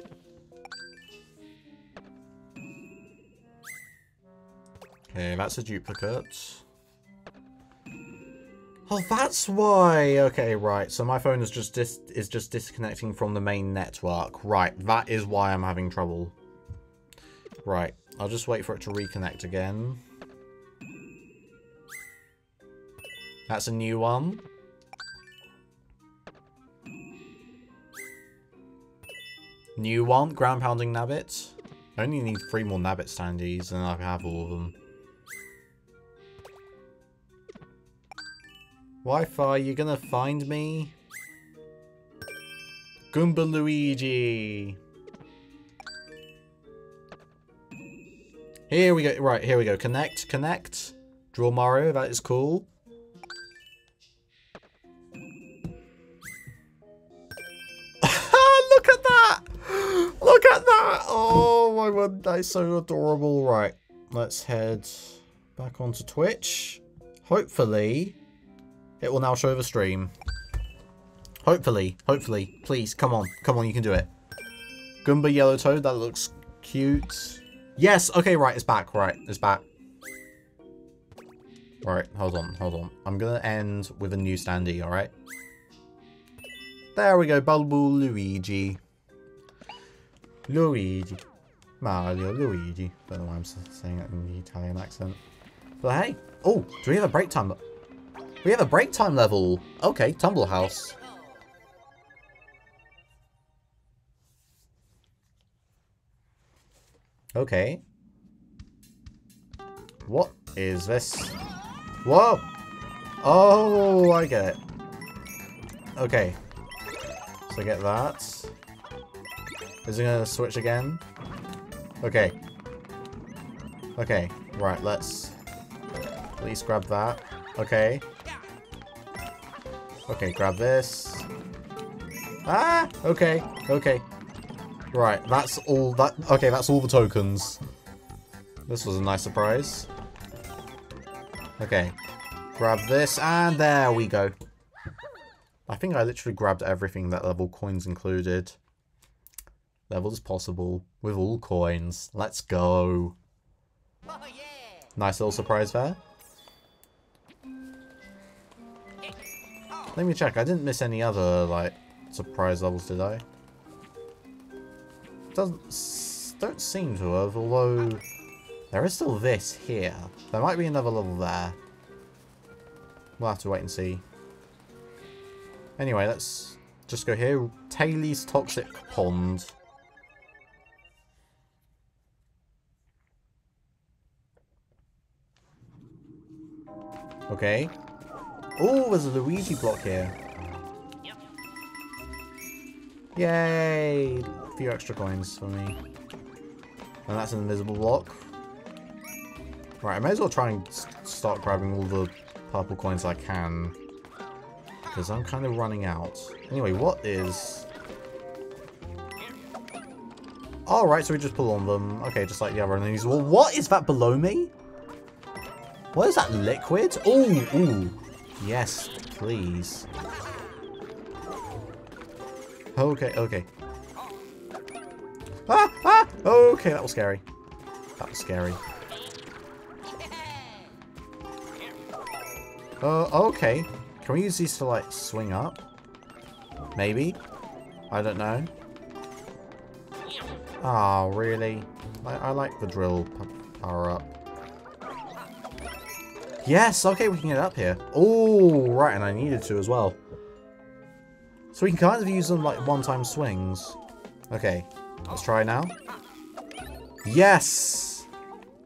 Okay, that's a duplicate. Oh, that's why. Okay, right. So my phone is just is just disconnecting from the main network. Right, that is why I'm having trouble. Right, I'll just wait for it to reconnect again. That's a new one. New one, ground pounding nabbit. I only need three more nabbit standees and I have all of them. Wi-Fi, you're gonna find me? Goomba Luigi. Here we go. Right, here we go. Connect, connect. Draw Mario, that is cool. Look at that! Look at that! Oh my god, that is so adorable. Right, let's head back onto Twitch. Hopefully, it will now show the stream. Hopefully, hopefully. Please, come on. Come on, you can do it. Goomba Yellow Toad, that looks cute. Yes, okay, right, it's back. Right, it's back. Right, hold on, hold on. I'm gonna end with a new standee, alright? There we go, Bulbul Luigi. Luigi. Mario Luigi. Don't know why I'm saying it in the Italian accent. But hey, oh, do we have a break time? We have a break time level. Okay, Tumble House. Okay. What is this? Whoa! Oh, I get it. Okay. So get that. Is it gonna switch again? Okay. Okay, right, let's at least grab that. Okay. Okay, grab this. Ah! Okay, okay. Right, that's all that okay, that's all the tokens. This was a nice surprise. Okay. Grab this, and there we go. I think I literally grabbed everything that level coins included. Level as possible, with all coins. Let's go. Oh, yeah! Nice little surprise there. Let me check. I didn't miss any other, like, surprise levels, did I? Doesn't... Don't seem to have, although... There is still this here. There might be another level there. We'll have to wait and see. Anyway, let's just go here. Tailey's Toxic Pond. Okay. Oh, there's a Luigi block here. Yay! Few extra coins for me. And that's an invisible block. Right, I may as well try and start grabbing all the purple coins I can. Because I'm kind of running out. Anyway, what is... Oh, right, so we just pull on them. Okay, just like the other enemies. Well, what is that below me? What is that, liquid? Ooh, ooh. Yes, please. Okay, okay. Okay, that was scary. That was scary. Uh, okay. Can we use these to, like, swing up? Maybe? I don't know. Oh, really? I, I like the drill power up. Yes, okay, we can get up here. Oh, right, and I needed to as well. So we can kind of use them like one-time swings. Okay, let's try now. Yes!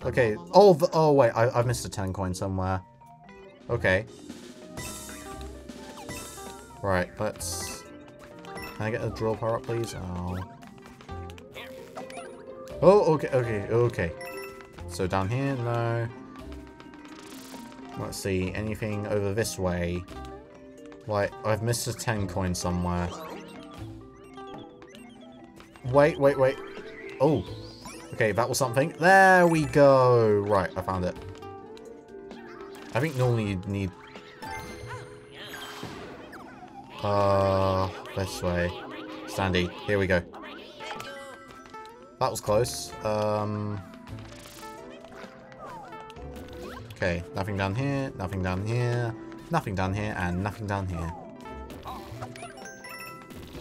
Okay, oh, the, oh wait, I, I've missed a 10 coin somewhere. Okay. Right, let's... Can I get a drill power up, please? Oh. Oh, okay, okay, okay. So down here, no. Let's see, anything over this way? Like, I've missed a 10 coin somewhere. Wait, wait, wait. Oh. Okay, that was something. There we go. Right, I found it. I think normally you'd need... Uh, this way. Sandy, here we go. That was close. Um... Okay, nothing down here, nothing down here, nothing down here, and nothing down here.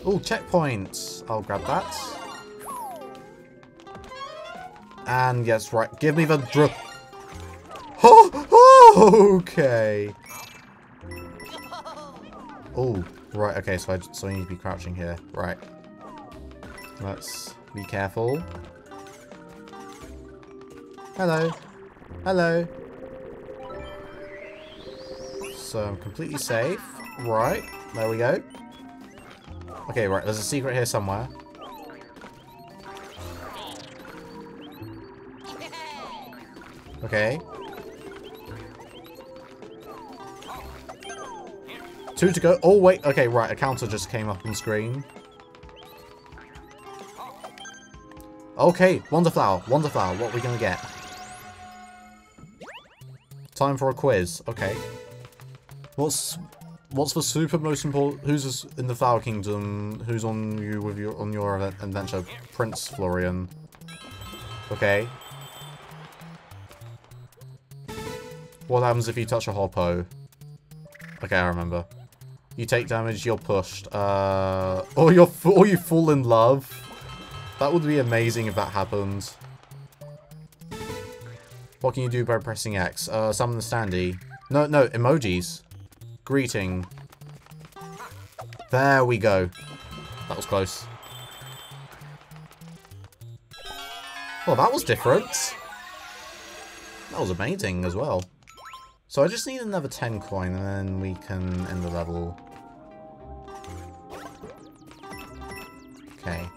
Oh, checkpoints! I'll grab that. And yes, right, give me the drip. Oh, oh, okay. Oh, right, okay, so I, so I need to be crouching here. Right. Let's be careful. Hello. Hello. So I'm completely safe. Right, there we go. Okay, right, there's a secret here somewhere. Okay. Two to go. Oh, wait. Okay, right. A counter just came up on screen. Okay, Wonderflower. Wonderflower. What are we going to get? Time for a quiz. Okay. What's what's the super most important? Who's in the Flower Kingdom? Who's on you with your on your adventure? Prince Florian. Okay. What happens if you touch a Hoppo? Okay, I remember. You take damage, you're pushed. Uh, or you're or you fall in love. That would be amazing if that happened. What can you do by pressing X? Uh, summon the standee. No, no, emojis. Greeting. There we go. That was close. Well, that was different. That was amazing as well. So I just need another 10 coin and then we can end the level. Okay.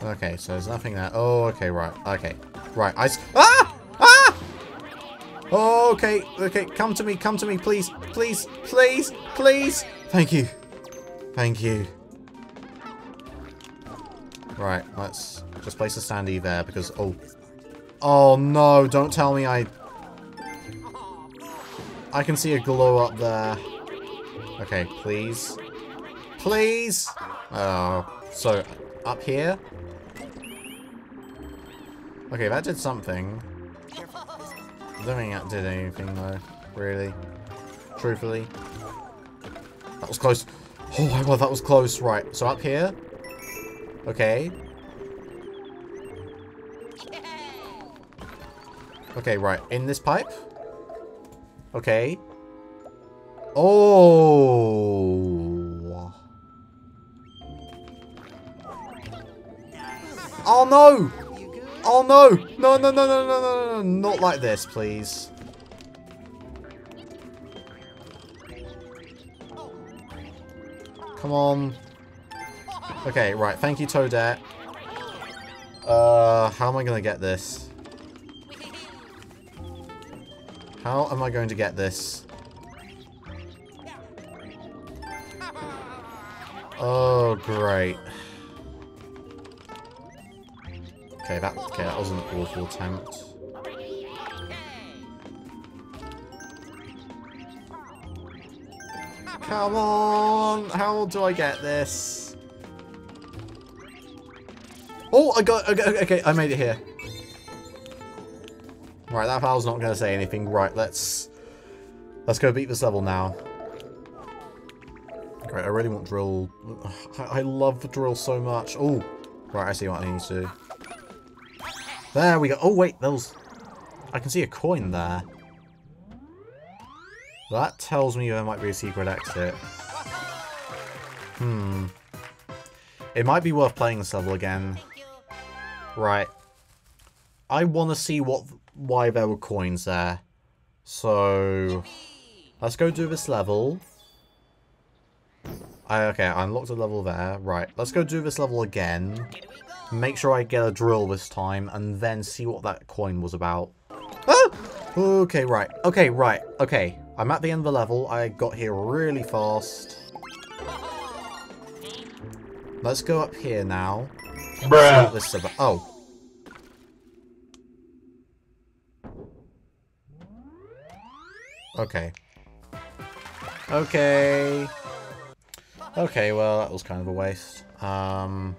Okay, so there's nothing there. Oh, okay, right. Okay. Right, I... Ah! Ah! Oh, okay, okay, come to me, come to me, please, please, please, please. Thank you. Thank you. Right, let's just place a standee there because, oh. Oh no, don't tell me I... I can see a glow up there. Okay, please. Please! Oh, so, up here? Okay, that did something. I don't think that did anything though, really. Truthfully. That was close. Oh my god, that was close. Right, so up here. Okay. Okay, right. In this pipe. Okay. Oh. Oh no! Oh no! No, no, no, no, no, no, no, not like this, please. Come on. Okay, right, thank you, Toadette. Uh, how am I gonna get this? How am I going to get this? Oh, great. Okay, that okay, that was an awful attempt. Come on! How do I get this? Oh, I got, okay, okay, I made it here. Right, that valve's not going to say anything. Right, let's, let's go beat this level now. Great, I really want drill. I, I love the drill so much. Oh, right, I see what I need to do. There we go. Oh, wait, was... I can see a coin there. That tells me there might be a secret exit. Hmm. It might be worth playing this level again. Right. I want to see what why there were coins there. So, let's go do this level. I, okay, I unlocked a level there. Right, let's go do this level again. Make sure I get a drill this time, and then see what that coin was about. Ah! Okay, right. Okay, right. Okay. I'm at the end of the level. I got here really fast. Let's go up here now. Bruh. This. Oh. Okay. Okay. Okay, well, that was kind of a waste. Um.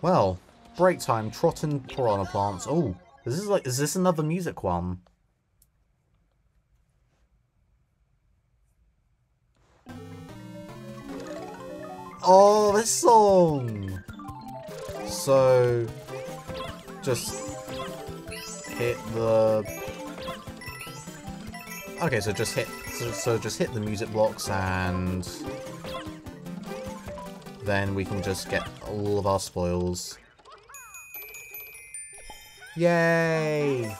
Well, break time. Trotting piranha plants. Oh, this is like, is this another music one? Oh, this song! So, just hit the... Okay, so just hit, so, so just hit the music blocks and then we can just get all of our spoils. Yay!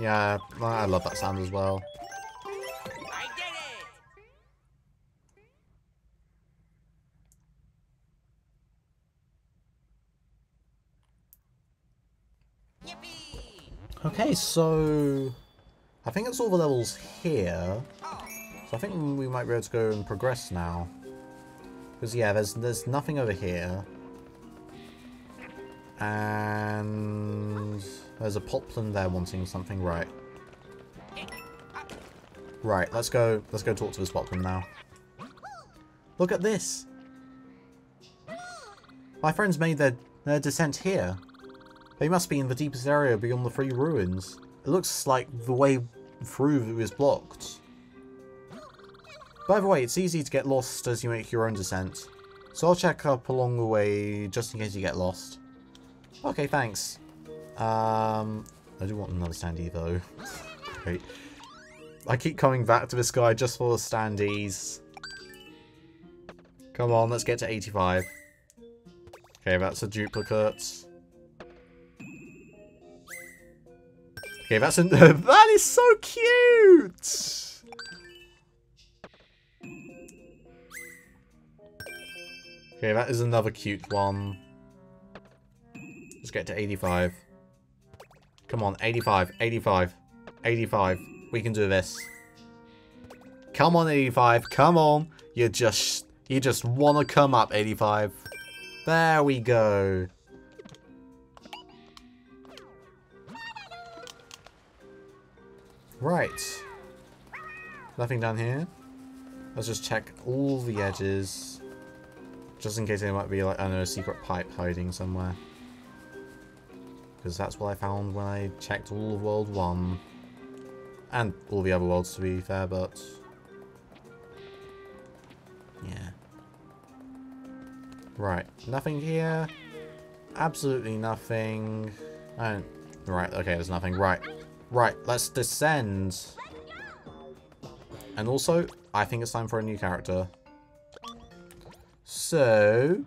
Yeah, I love that sound as well. Okay, so... I think it's all the levels here. So I think we might be able to go and progress now. Because, yeah, there's, there's nothing over here. And... There's a poplin there wanting something right. Right, let's go, let's go talk to this poplin now. Look at this! My friends made their, their descent here. They must be in the deepest area beyond the three ruins. It looks like the way through is blocked. By the way, it's easy to get lost as you make your own descent. So I'll check up along the way just in case you get lost. Okay, thanks. Um, I do want another standee though. Great. I keep coming back to this guy just for the standees. Come on, let's get to 85. Okay, that's a duplicate. Okay, that's an- that is so cute! Okay, that is another cute one. Let's get to 85. Come on, 85, 85, 85. We can do this. Come on, 85, come on. You just, you just want to come up, 85. There we go. Right. Nothing down here. Let's just check all the edges. Just in case there might be, like, I don't know, a secret pipe hiding somewhere. Because that's what I found when I checked all of World 1. And all the other worlds, to be fair, but... Yeah. Right, nothing here. Absolutely nothing. I don't... Right, okay, there's nothing. Right. Right, let's descend. And also, I think it's time for a new character. So...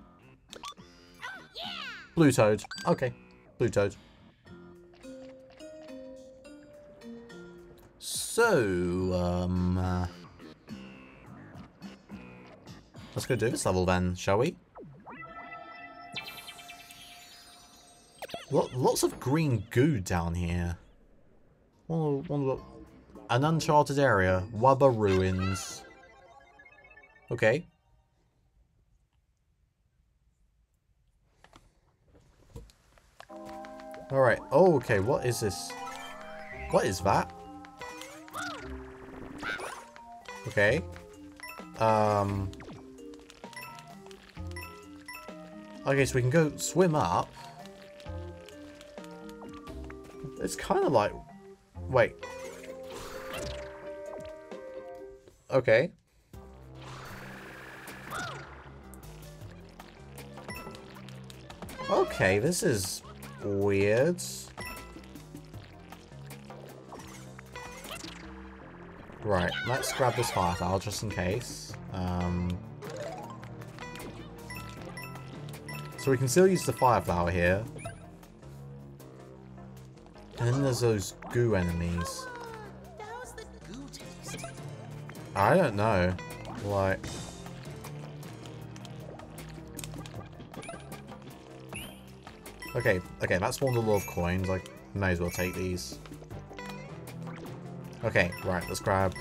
Blue Toad. Okay, Blue Toad. So, um... Uh, let's go do this level then, shall we? Lo lots of green goo down here. One one an uncharted area. Wubba Ruins. Okay. Alright. Oh, okay. What is this? What is that? Okay. Um. Okay, so we can go swim up. It's kind of like... Wait. Okay. Okay, this is weird. Right, let's grab this firefly just in case. Um, so we can still use the fire flower here. And then there's those goo enemies. I don't know. Like... Okay, okay, that's one of the love coins. I may as well take these. Okay, right, let's grab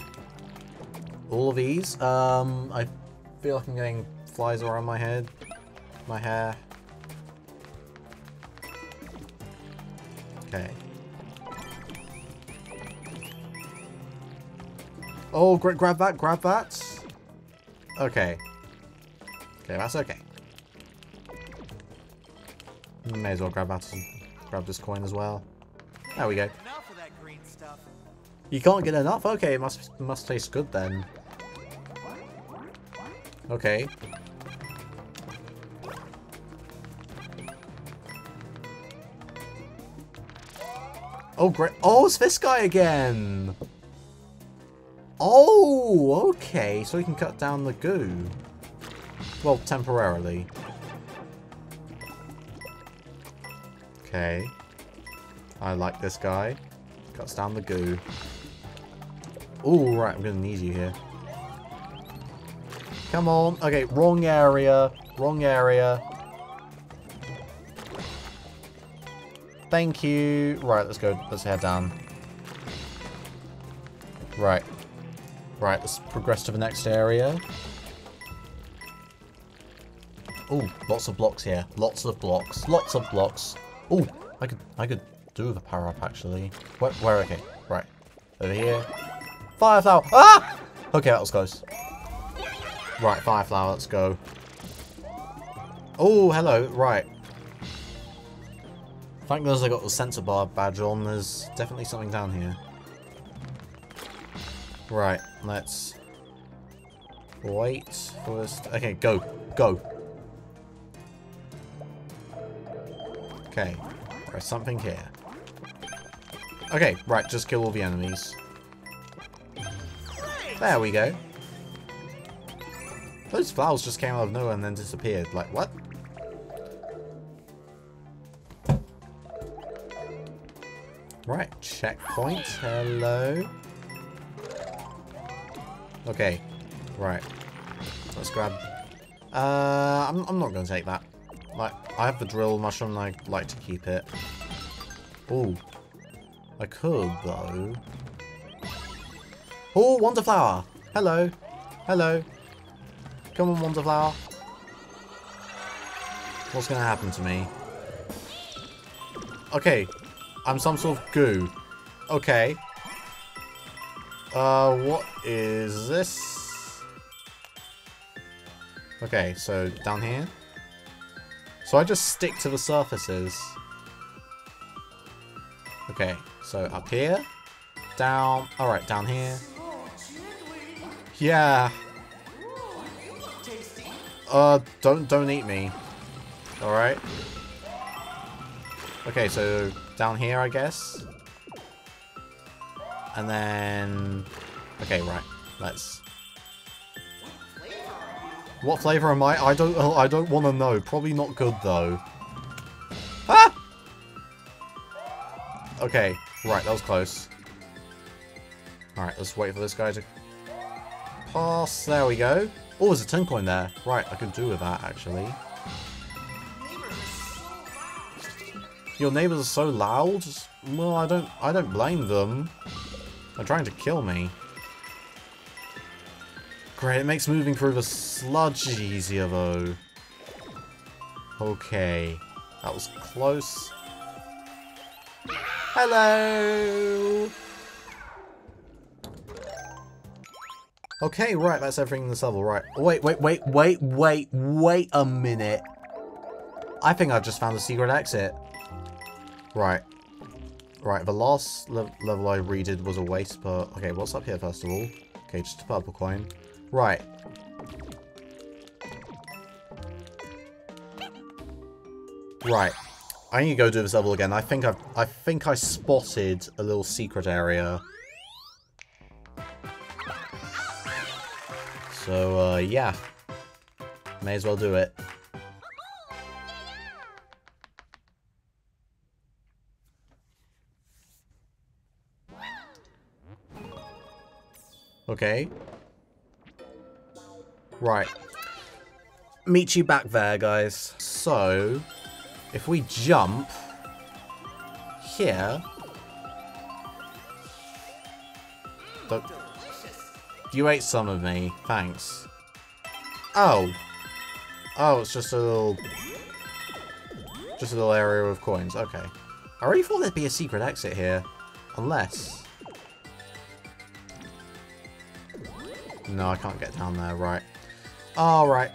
all of these. Um, I feel like I'm getting flies around my head, my hair. Okay. Oh, gra grab that, grab that. Okay. Okay, that's okay. May as well grab that, grab this coin as well. There we go. Enough of that green stuff. You can't get enough? Okay, it must must taste good then. Okay. Oh, great. Oh, it's this guy again. Oh, okay. So we can cut down the goo. Well, temporarily. Okay. I like this guy. Cuts down the goo. Oh, right. I'm going to need you here. Come on. Okay, wrong area. Wrong area. Thank you. Right, let's go. Let's head down. Right. Right, let's progress to the next area. Oh, lots of blocks here. Lots of blocks. Lots of blocks. Oh, I could I could do with a power up actually. Where, where okay. Right. Over here. Fire flower. Ah! Okay, that was close. Right, fire flower, let's go. Oh, hello. Right. Thank goodness I got the sensor bar badge on. There's definitely something down here. Right, let's wait for this. Okay, go, go. Okay, there's something here. Okay, right, just kill all the enemies. There we go. Those flowers just came out of nowhere and then disappeared. Like, what? Right, checkpoint. Hello. Okay, right. Let's grab... Uh, I'm, I'm not going to take that. Like, I have the drill mushroom and I like to keep it. Ooh. I could, though. Oh, Wonderflower! Hello. Hello. Come on, Wonderflower. What's going to happen to me? Okay. I'm some sort of goo. Okay. Uh, what is this? Okay, so down here. So I just stick to the surfaces. Okay, so up here. Down. Alright, down here. Yeah. Uh, don't, don't eat me. Alright. Okay, so down here, I guess. And then... Okay, right. Let's... What flavor am I? I don't I don't want to know. Probably not good, though. Ah! Okay. Right, that was close. Alright, let's wait for this guy to pass. There we go. Oh, there's a 10 coin there. Right, I could do with that, actually. Your neighbors are so loud? Well, I don't I don't blame them. They're trying to kill me. Great, it makes moving through the sludge easier though. Okay. That was close. Hello! Okay, right, that's everything in this level, right. Wait, wait, wait, wait, wait, wait a minute. I think I've just found a secret exit. Right. Right, the last le level I redid was a waste, but... Okay, what's up here, first of all? Okay, just a purple coin. Right. Right. I need to go do this level again. I think I've... I think I spotted a little secret area. So, uh, yeah. May as well do it. Okay. Right. Meet you back there, guys. So, if we jump here... Don't... You ate some of me. Thanks. Oh. Oh, it's just a little... Just a little area of coins. Okay. I already thought there'd be a secret exit here. Unless... No, I can't get down there. Right. Alright.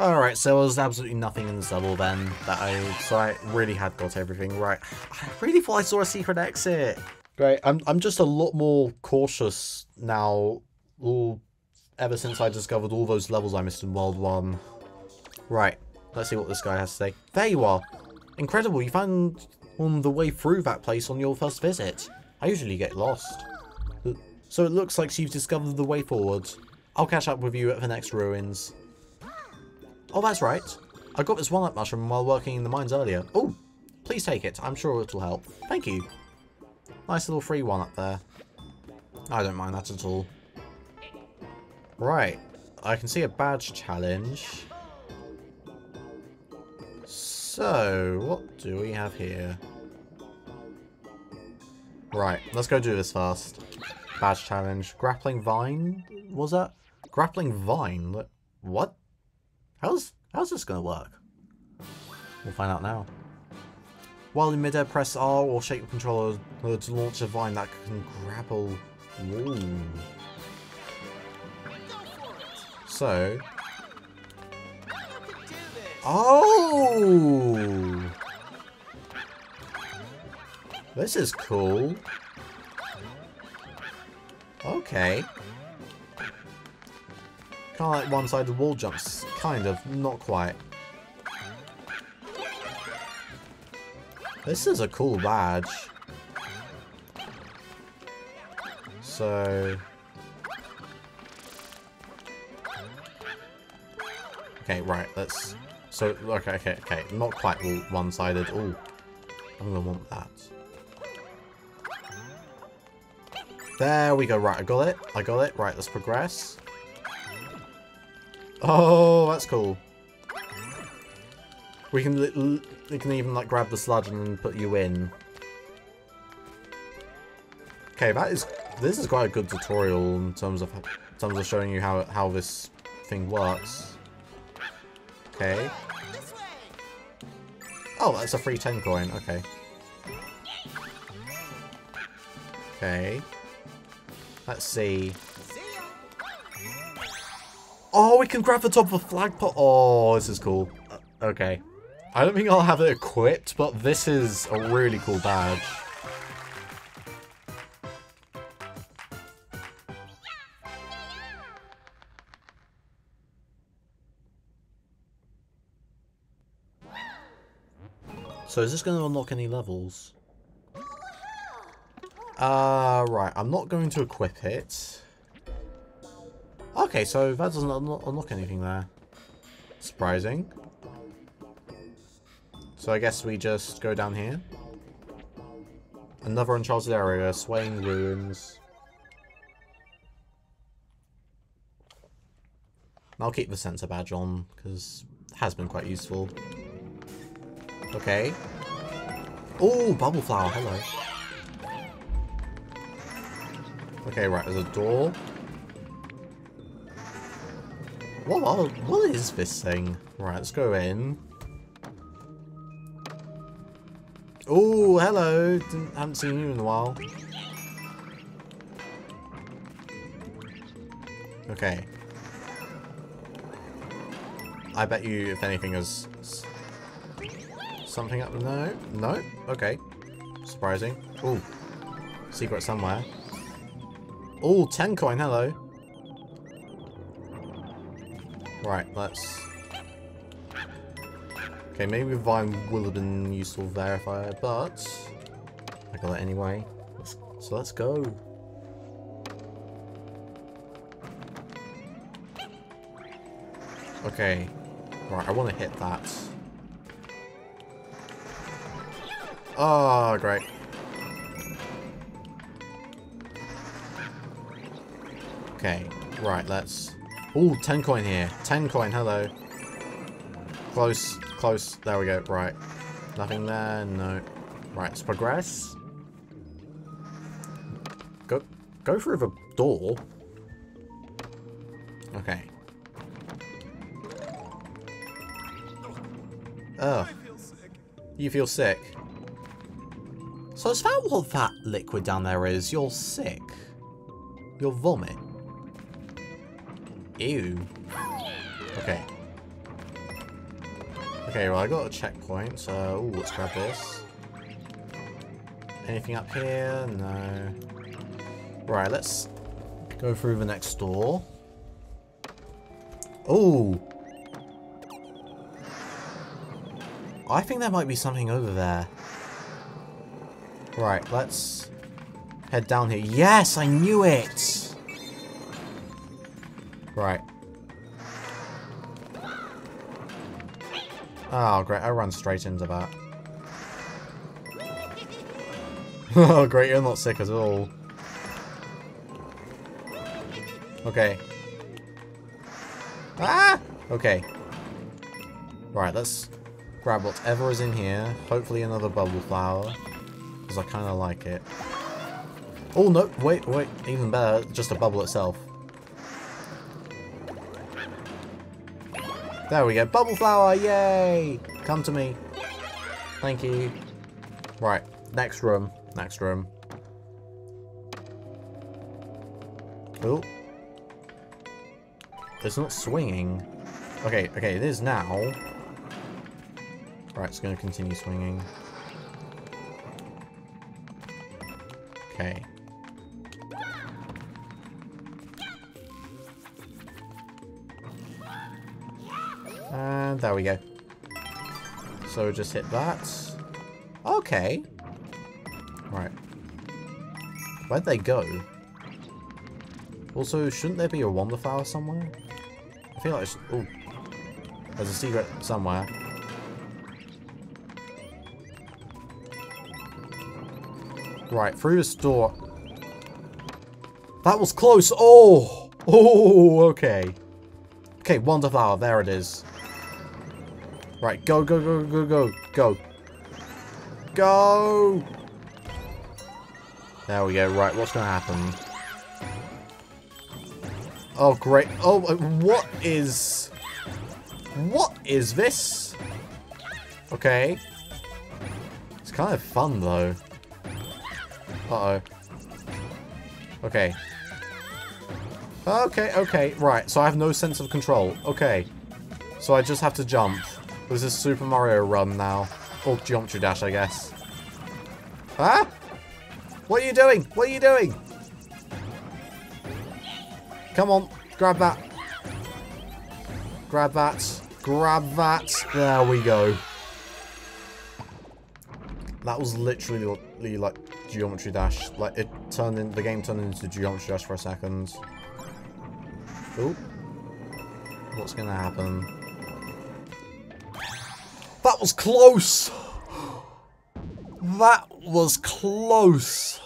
Alright, so there was absolutely nothing in this level then. That I... So I really had got everything right. I really thought I saw a secret exit. Great. I'm, I'm just a lot more cautious now all ever since I discovered all those levels I missed in World 1. Right, let's see what this guy has to say. There you are! Incredible, you found on the way through that place on your first visit. I usually get lost. So it looks like you've discovered the way forward. I'll catch up with you at the next ruins. Oh, that's right. I got this one-up mushroom while working in the mines earlier. Oh, please take it. I'm sure it'll help. Thank you. Nice little free one up there. I don't mind that at all. Right. I can see a badge challenge. So, what do we have here? Right, let's go do this first. Badge challenge. Grappling vine? Was that? Grappling vine? What? How's, how's this gonna work? We'll find out now. While in midair, press R or shake the controller to launch a vine that can grapple. Ooh. So. Oh! This is cool. Okay. Kind of like one-sided wall jumps. Kind of. Not quite. This is a cool badge. So... Okay, right, let's... So, okay, okay, okay. Not quite one-sided. Oh, I'm gonna want that. There we go. Right, I got it. I got it. Right, let's progress. Oh, that's cool. We can we can even like grab the sludge and put you in. Okay, that is this is quite a good tutorial in terms of in terms of showing you how how this thing works. Okay. Oh, that's a free 10 coin. Okay. Okay. Let's see. Oh, we can grab the top of a flagpole. Oh, this is cool. Uh, okay. I don't think I'll have it equipped, but this is a really cool badge. So is this going to unlock any levels? Uh, right. I'm not going to equip it. Okay, so that doesn't unlock, anything there. Surprising. So I guess we just go down here. Another uncharted area, swaying ruins. I'll keep the sensor badge on, because it has been quite useful. Okay. Oh, bubble flower, hello. Okay, right, there's a door. What, what is this thing? Right, let's go in. Oh, hello. Didn't, haven't seen you in a while. Okay. I bet you, if anything, is something up. No, no. Okay. Surprising. Ooh, secret somewhere. Ooh, 10 coin. Hello. Right, let's. Okay, maybe Vine will have been useful verifier, but I got it anyway. Let's, so let's go. Okay. Right, I want to hit that. Oh, great. Okay, right, let's... Ooh, 10 coin here. 10 coin, hello. Close, close. There we go, right. Nothing there, no. Right, let's progress. Go, go through the door. Okay. Oh. You feel sick. So is that what that liquid down there is? You're sick. You'll vomit. Ew. Okay. Okay, well I got a checkpoint, so ooh, let's grab this. Anything up here? No. Right, let's go through the next door. Oh, I think there might be something over there. Right, let's head down here. Yes, I knew it! Right. Oh, great. I run straight into that. oh, great. You're not sick at all. Okay. Ah! Okay. Right, let's grab whatever is in here. Hopefully another bubble flower. Because I kind of like it. Oh, no. Wait, wait. Even better. Just a bubble itself. There we go. Bubble flower. Yay. Come to me. Thank you. Right. Next room. Next room. Oh. It's not swinging. Okay, okay, it is now. Right, it's going to continue swinging. Okay. There we go. So just hit that. Okay. Right. Where'd they go? Also, shouldn't there be a Wonder Flower somewhere? I feel like it's... Oh. There's a secret somewhere. Right, through this door. That was close! Oh! Oh, okay. Okay, Wonder Flower, there it is. Right, go, go, go, go, go, go. Go! There we go. Right, what's going to happen? Oh, great. Oh, uh, what is... What is this? Okay. It's kind of fun, though. Uh-oh. Okay. Okay, okay. Right, so I have no sense of control. Okay. So I just have to jump. This is Super Mario Run now. Or Geometry Dash, I guess. Huh? What are you doing? What are you doing? Come on. Grab that. Grab that. Grab that. There we go. That was literally like Geometry Dash. Like, it turned in- the game turned into Geometry Dash for a second. Oh. What's gonna happen? That was close! That was close!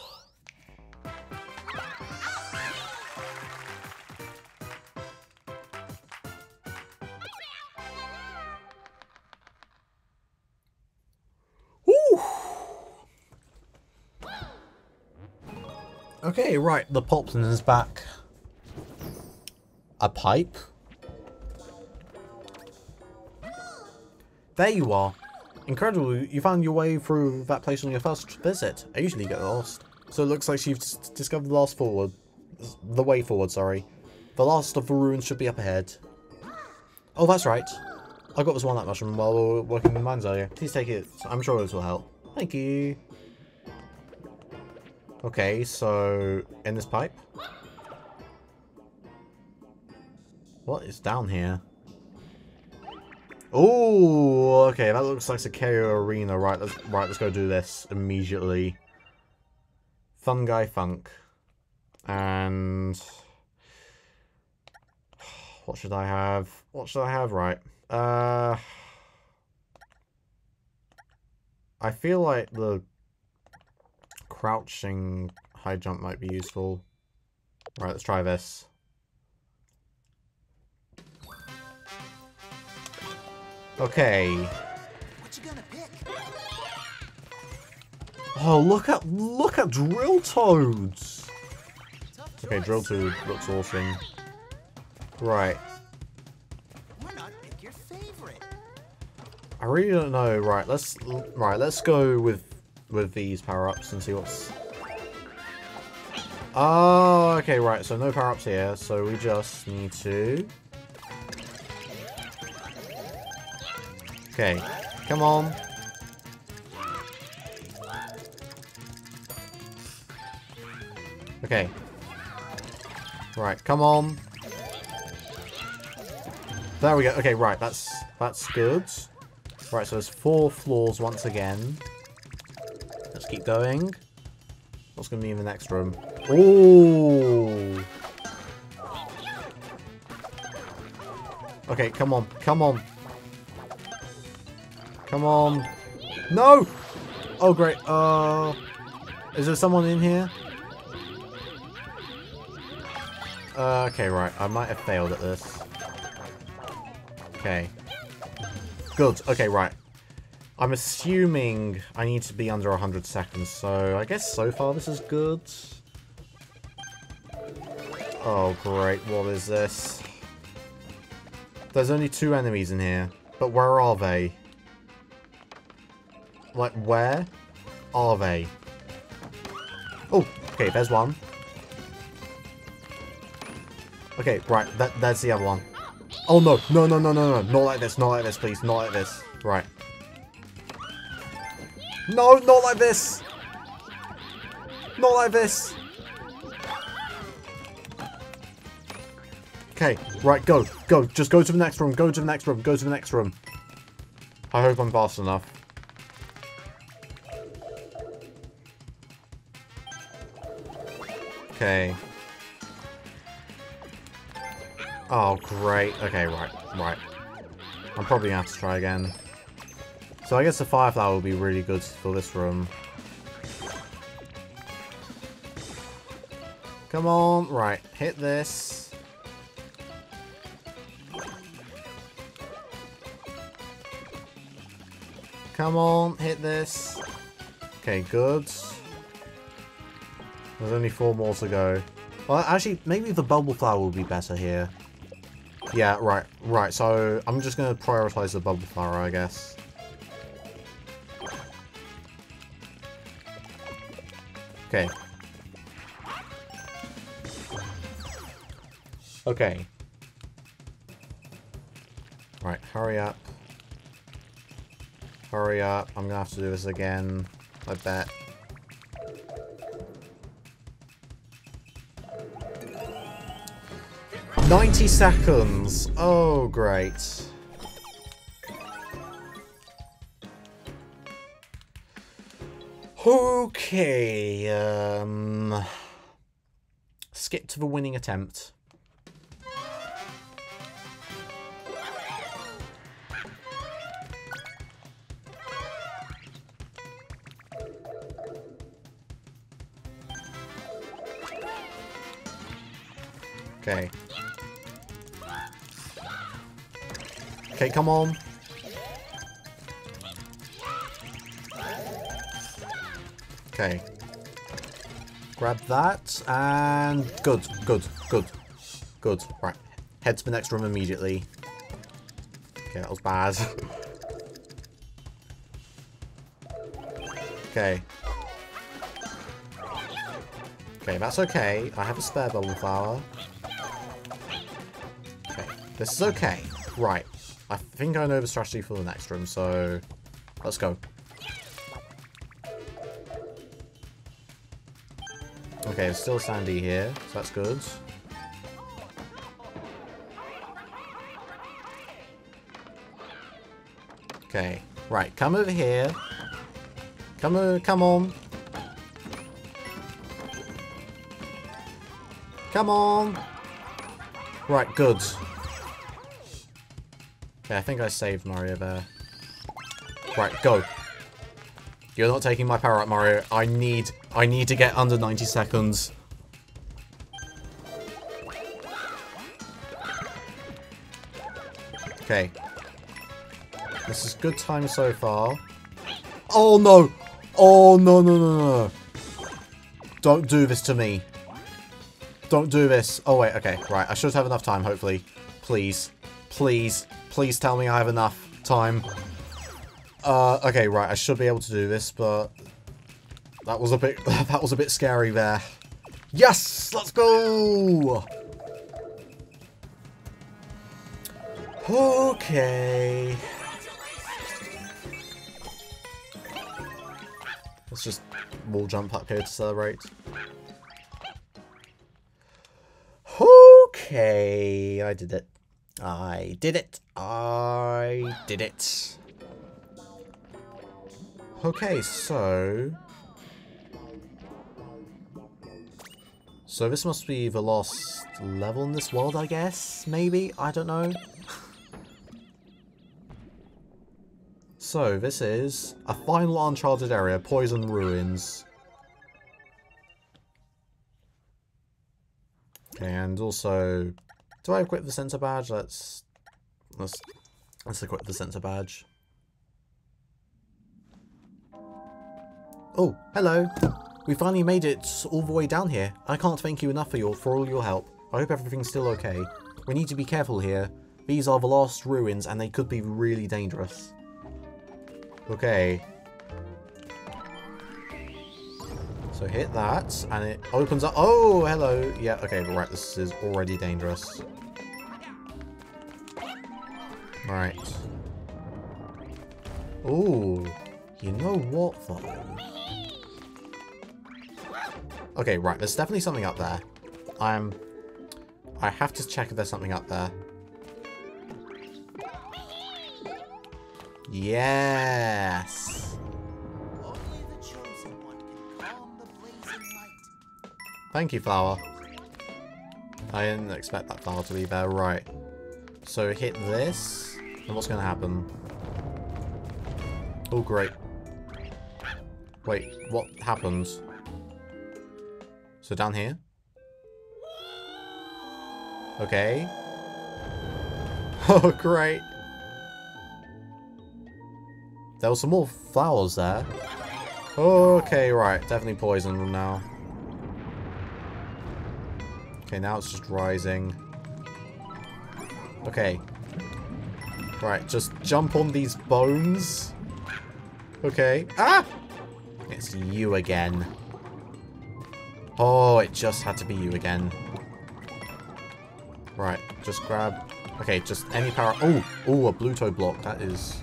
Okay, right, the Popson is back. A pipe? There you are. Incredible, you found your way through that place on your first visit. I usually get lost. So it looks like you've discovered the last forward. The way forward, sorry. The last of the ruins should be up ahead. Oh, that's right. I got this one-up mushroom while we were working in mines earlier. Please take it. I'm sure this will help. Thank you. Okay, so in this pipe. What is down here? Oh, okay, that looks like Sakario Arena. Right, let's right, let's go do this immediately. Fungi Funk. And what should I have? What should I have? Right. Uh I feel like the crouching high jump might be useful. Right, let's try this. Okay. What you gonna pick? Oh, look at look at drill toads. Okay, drill toad looks awesome. Right. Why not pick your favorite? I really don't know. Right, let's right, let's go with with these power-ups and see what's Oh, okay, right. So no power-ups here. So we just need to Okay. Come on. Okay. Right, come on. There we go. Okay, right, that's that's good. Right, so there's four floors once again. Let's keep going. What's going to be in the next room? Ooh. Okay, come on, come on. Come on. No! Oh, great. Uh, is there someone in here? Uh, okay, right. I might have failed at this. Okay. Good. Okay, right. I'm assuming I need to be under 100 seconds, so I guess so far this is good. Oh, great. What is this? There's only two enemies in here, but where are they? Like, where are they? Oh, okay, there's one. Okay, right, that, that's the other one. Oh no, no, no, no, no, no, not like this, not like this, please, not like this. Right. No, not like this! Not like this! Okay, right, go, go, just go to the next room, go to the next room, go to the next room. I hope I'm fast enough. Okay. Oh, great. Okay, right, right. I'm probably gonna have to try again. So I guess the Fireflower will be really good for this room. Come on, right, hit this. Come on, hit this. Okay, good. There's only four more to go. Well, actually, maybe the Bubble Flower will be better here. Yeah, right, right. So I'm just going to prioritize the Bubble Flower, I guess. Okay. Okay. Right, hurry up. Hurry up. I'm gonna have to do this again. I bet. Ninety seconds. Oh, great. Okay. Um. Skip to the winning attempt. Come on. Okay. Grab that, and good, good, good, good. Right, head to the next room immediately. Okay, that was bad. okay. Okay, that's okay. I have a spare bubble flower. Okay, this is okay. Right, I think I know the strategy for the next room, so let's go. Okay, it's still sandy here, so that's good. Okay, right, come over here. Come on, come on. Come on. Right, good. Okay, I think I saved Mario there. Right, go. You're not taking my power up, Mario. I need I need to get under 90 seconds. Okay. This is good time so far. Oh no! Oh no no no no! Don't do this to me. Don't do this. Oh wait, okay, right. I should have enough time, hopefully. Please. Please. Please tell me I have enough time. Uh, okay, right. I should be able to do this, but that was a bit that was a bit scary there. Yes, let's go. Okay. Let's just wall jump up here to celebrate. Okay, I did it. I did it. I did it. Okay, so... So this must be the last level in this world, I guess? Maybe? I don't know. so, this is a final uncharted area, Poison Ruins. And also... Do I equip the sensor badge? Let's... Let's, let's equip the sensor badge. Oh, hello. We finally made it all the way down here. I can't thank you enough for your for all your help. I hope everything's still okay. We need to be careful here. These are the last ruins and they could be really dangerous. Okay. So hit that and it opens up. Oh, hello. Yeah, okay, right. This is already dangerous. Right. Ooh. You know what, though? Okay, right, there's definitely something up there. I'm... I have to check if there's something up there. Yes! Thank you, flower. I didn't expect that flower to be there. Right. So hit this, and what's going to happen? Oh, great. Wait, what happens? So down here? Okay. Oh, great. There were some more flowers there. Okay, right. Definitely poison now. Okay, now it's just rising. Okay. Right, just jump on these bones. Okay. Ah! It's you again. Oh, it just had to be you again. Right, just grab... Okay, just any power... Oh! Oh, a Bluto block. That is...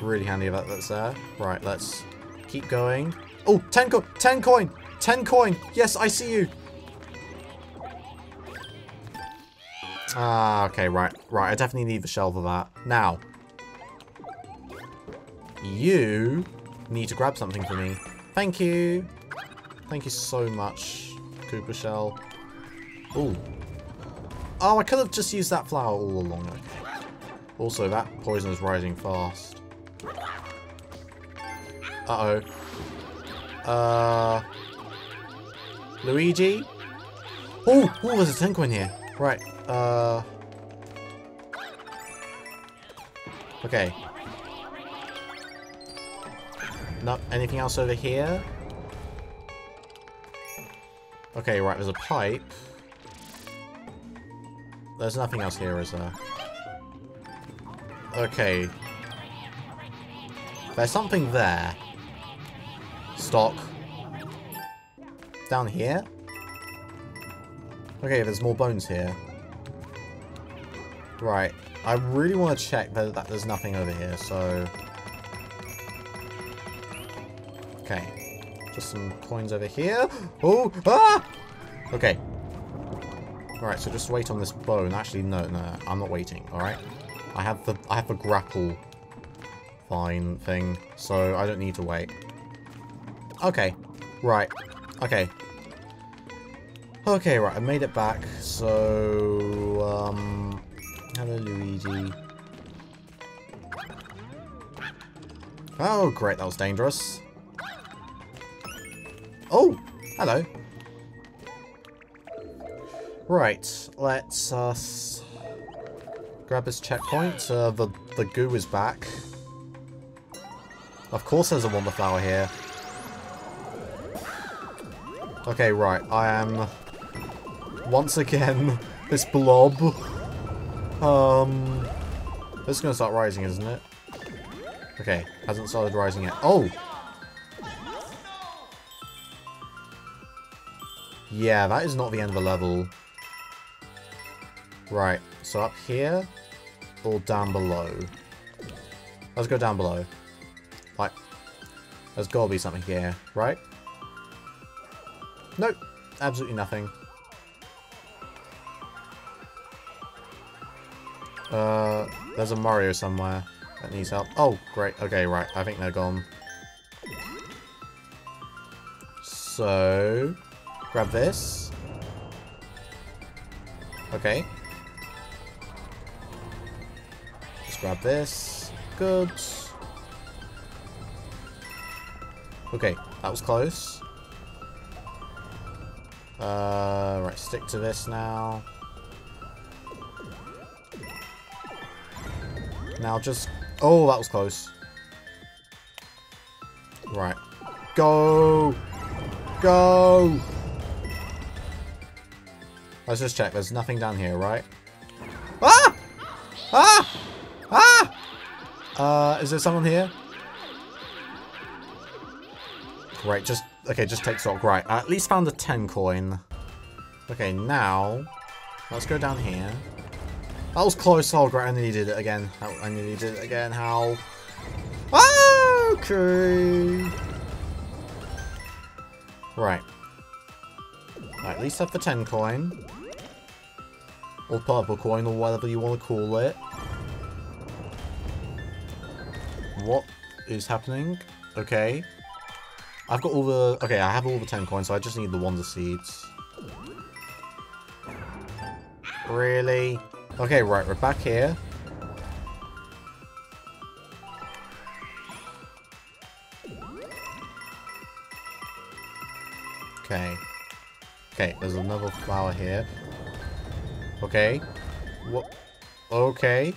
Really handy that that's there. Right, let's keep going. Oh, 10 coin! 10 coin! 10 coin! Yes, I see you! Ah, okay, right. Right, I definitely need the shell for that. Now. You need to grab something for me. Thank you. Thank you so much, Koopa Shell. Ooh. Oh, I could have just used that flower all along. Also, that poison is rising fast. Uh-oh. Uh... Luigi? Oh, oh, there's a 10 coin here. Right, uh... Okay. Not anything else over here? Okay, right, there's a pipe. There's nothing else here, is there? Okay. There's something there. Stock. Down here? Okay, there's more bones here. Right. I really want to check that, that there's nothing over here, so... Okay. Just some coins over here. Oh! Ah! Okay. Alright, so just wait on this bone. Actually, no, no, I'm not waiting, alright? I have the I have the grapple vine thing, so I don't need to wait. Okay. Right. Okay. Okay, right, I made it back, so um Hello Luigi. Oh great, that was dangerous. Oh! Hello. Right, let's uh, grab this checkpoint. Uh, the, the goo is back. Of course there's a Wonder Flower here. Okay, right, I am once again this blob. Um, this is going to start rising, isn't it? Okay, hasn't started rising yet. Oh! Yeah, that is not the end of the level. Right, so up here or down below? Let's go down below. Like, there's gotta be something here, right? Nope, absolutely nothing. Uh, there's a Mario somewhere that needs help. Oh, great. Okay, right. I think they're gone. So, grab this. Okay. Just grab this. Good. Okay, that was close. Uh, right, stick to this now. Now just... Oh, that was close. Right. Go! Go! Let's just check. There's nothing down here, right? Ah! Ah! Ah! Uh, is there someone here? Great, just... Okay, just take stock. Right, I at least found a 10 coin. Okay, now... Let's go down here. That was close. Oh, great. I did it again. I did it again. How? Okay. Oh, right. right. At least have the 10 coin. Or purple coin, or whatever you want to call it. What is happening? Okay. I've got all the... Okay, I have all the 10 coins, so I just need the Wonder Seeds. Really? Okay, right, we're back here. Okay. Okay, there's another flower here. Okay. What? Okay.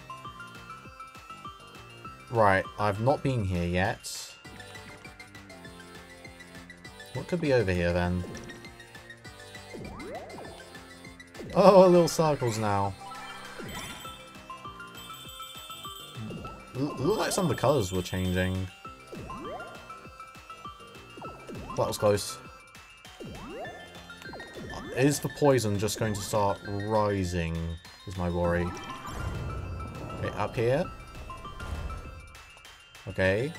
Right, I've not been here yet. What could be over here then? Oh, little circles now. Look like some of the colours were changing. That was close. Is the poison just going to start rising? Is my worry. Okay, up here. Okay.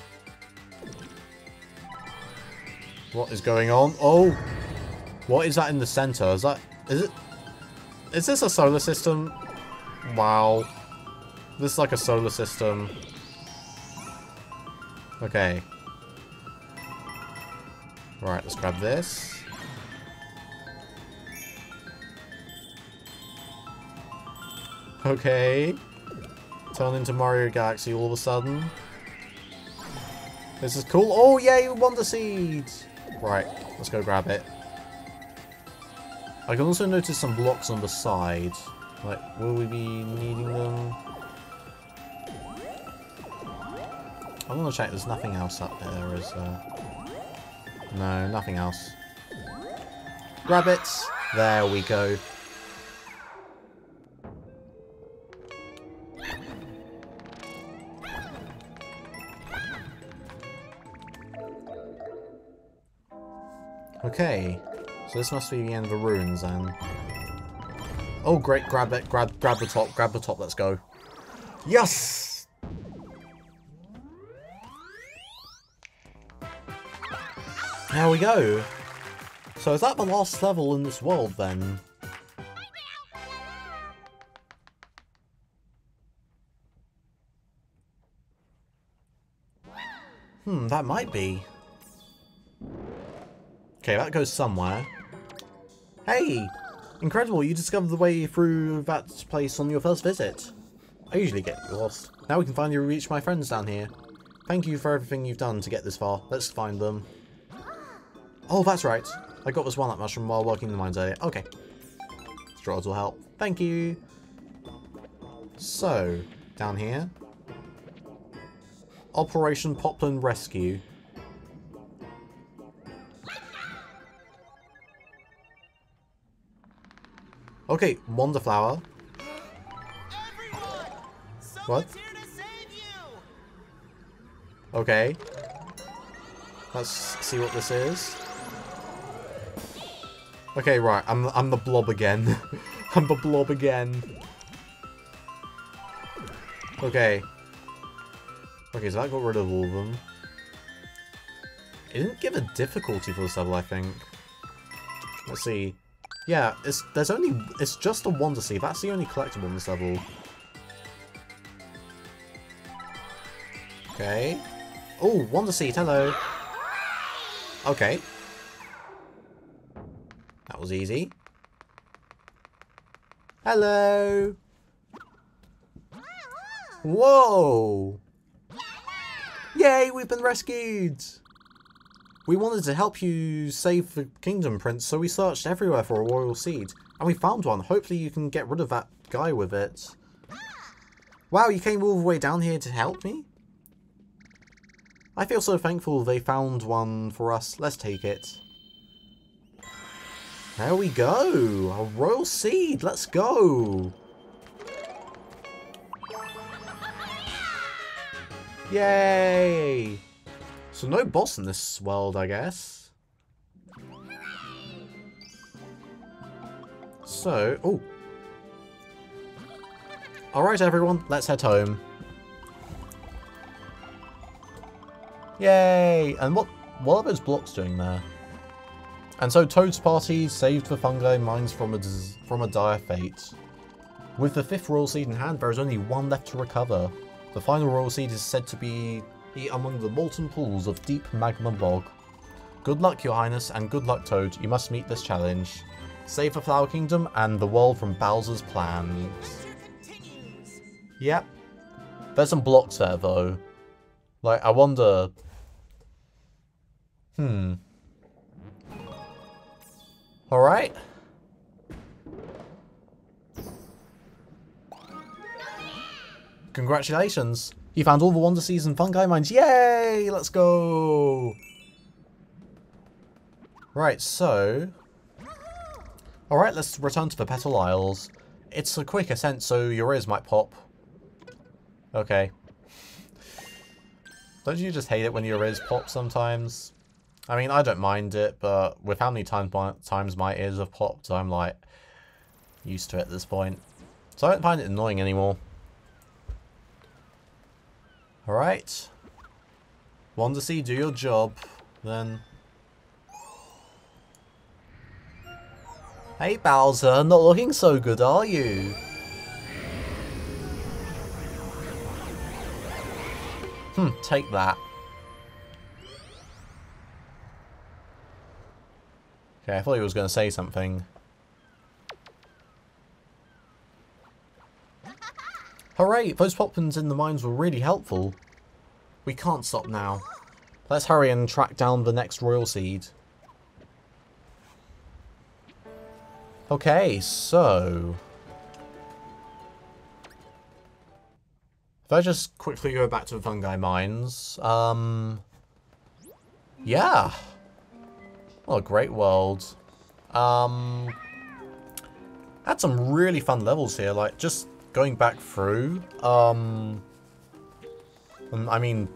What is going on? Oh! What is that in the center? Is that... Is it... Is this a solar system? Wow. This is like a solar system. Okay. Right, let's grab this. Okay. Turn into Mario Galaxy all of a sudden. This is cool. Oh, yay, Wonder Seeds! Right, let's go grab it. I can also notice some blocks on the side. Like, will we be needing them? I want to check there's nothing else up there, is there? No, nothing else. Grab it. There we go. Okay, so this must be the end of the ruins then. Oh great, grab it, grab grab the top, grab the top, let's go. Yes! There we go. So is that the last level in this world then? Hmm, that might be. Okay, that goes somewhere. Hey! Incredible, you discovered the way through that place on your first visit. I usually get lost. Now we can finally reach my friends down here. Thank you for everything you've done to get this far. Let's find them. Oh, that's right. I got this one walnut mushroom while working in the mines earlier. Okay. Straws will help. Thank you. So, down here. Operation Poplin Rescue. Okay, Wonderflower. Everyone! What? Okay. Let's see what this is. Okay, right. I'm I'm the blob again. I'm the blob again. Okay. Okay, so that got rid of all of them. It didn't give a difficulty for this level, I think. Let's see. Yeah, it's there's only it's just a Wonder Seed. That's the only collectible in this level. Okay. Oh, Wonder Seed, hello. Okay. Was easy. Hello. Whoa. Yay, we've been rescued. We wanted to help you save the Kingdom Prince, so we searched everywhere for a royal seed. And we found one. Hopefully you can get rid of that guy with it. Wow, you came all the way down here to help me? I feel so thankful they found one for us. Let's take it. There we go! A royal seed! Let's go! Yay! So no boss in this world, I guess. So, oh. Alright everyone, let's head home. Yay! And what, what are those blocks doing there? And so Toad's party saved the fungi mines from a, from a dire fate. With the fifth royal seed in hand, there is only one left to recover. The final royal seed is said to be among the molten pools of deep magma bog. Good luck, your highness, and good luck, Toad. You must meet this challenge. Save the Flower Kingdom and the world from Bowser's plans. Yep. There's some blocks there, though. Like, I wonder... Hmm. Alright. Congratulations. You found all the Wonder Seeds and Fungi Mines. Yay! Let's go! Right, so... Alright, let's return to the Petal Isles. It's a quick ascent, so your ears might pop. Okay. Don't you just hate it when your ears pop sometimes? I mean, I don't mind it, but with how many times my, times my ears have popped, I'm like, used to it at this point. So I don't find it annoying anymore. Alright. Wonder Seed, do your job. Then... Hey Bowser, not looking so good, are you? Hmm, take that. Okay, I thought he was going to say something. Hooray! Those Poplins in the mines were really helpful. We can't stop now. Let's hurry and track down the next royal seed. Okay, so... If I just quickly go back to the fungi mines, um... Yeah! What a great world. Um, had some really fun levels here, like just going back through. Um, I mean,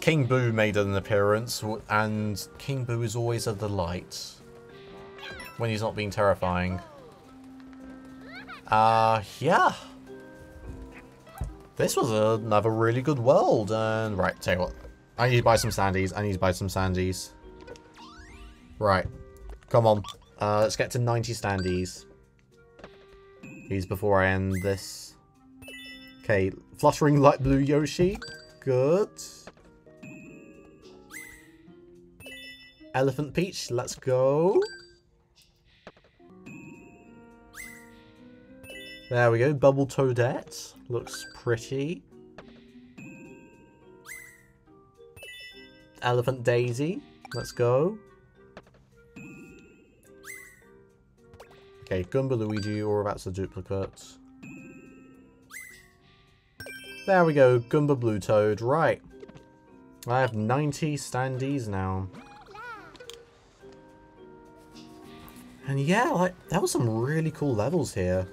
King Boo made an appearance, and King Boo is always a delight when he's not being terrifying. Uh, yeah. This was another really good world, and right, tell you what, I need to buy some standees. I need to buy some standees. Right, come on. Uh, let's get to 90 standees. These before I end this. Okay, fluttering light blue Yoshi. Good. Elephant Peach, let's go. There we go, Bubble Toadette. Looks pretty. Elephant Daisy, let's go. Okay, Goomba Luigi, or that's a duplicate. There we go, Goomba Blue Toad, right. I have 90 standees now. And yeah, like, there were some really cool levels here.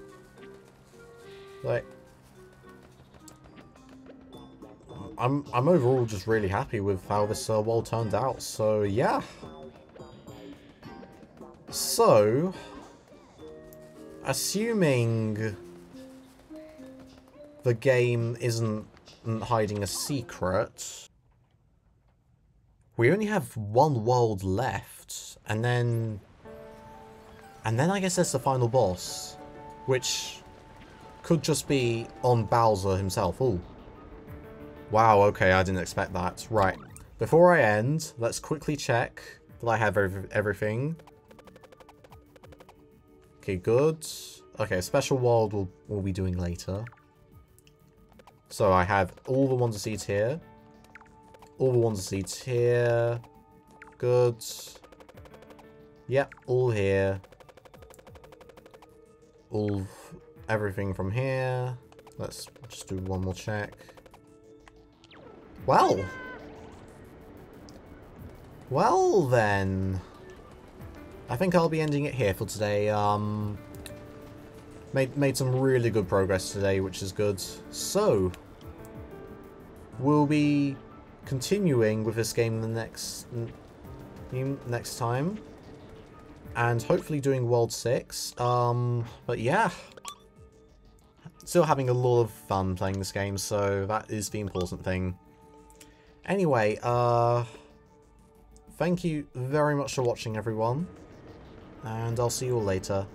Like, I'm I'm overall just really happy with how this uh, world turned out. So yeah. So, assuming the game isn't hiding a secret, we only have one world left, and then, and then I guess there's the final boss, which could just be on Bowser himself. Oh. Wow, okay, I didn't expect that. Right. Before I end, let's quickly check that I have ev everything. Okay, good. Okay, special world we'll, we'll be doing later. So I have all the Wonder Seeds here. All the Wonder Seeds here. Good. Yep, all here. All everything from here. Let's just do one more check. Well. Well then. I think I'll be ending it here for today. Um, made made some really good progress today, which is good. So, we'll be continuing with this game the next next time, and hopefully doing World Six. Um, but yeah, still having a lot of fun playing this game, so that is the important thing. Anyway, uh, thank you very much for watching, everyone, and I'll see you all later.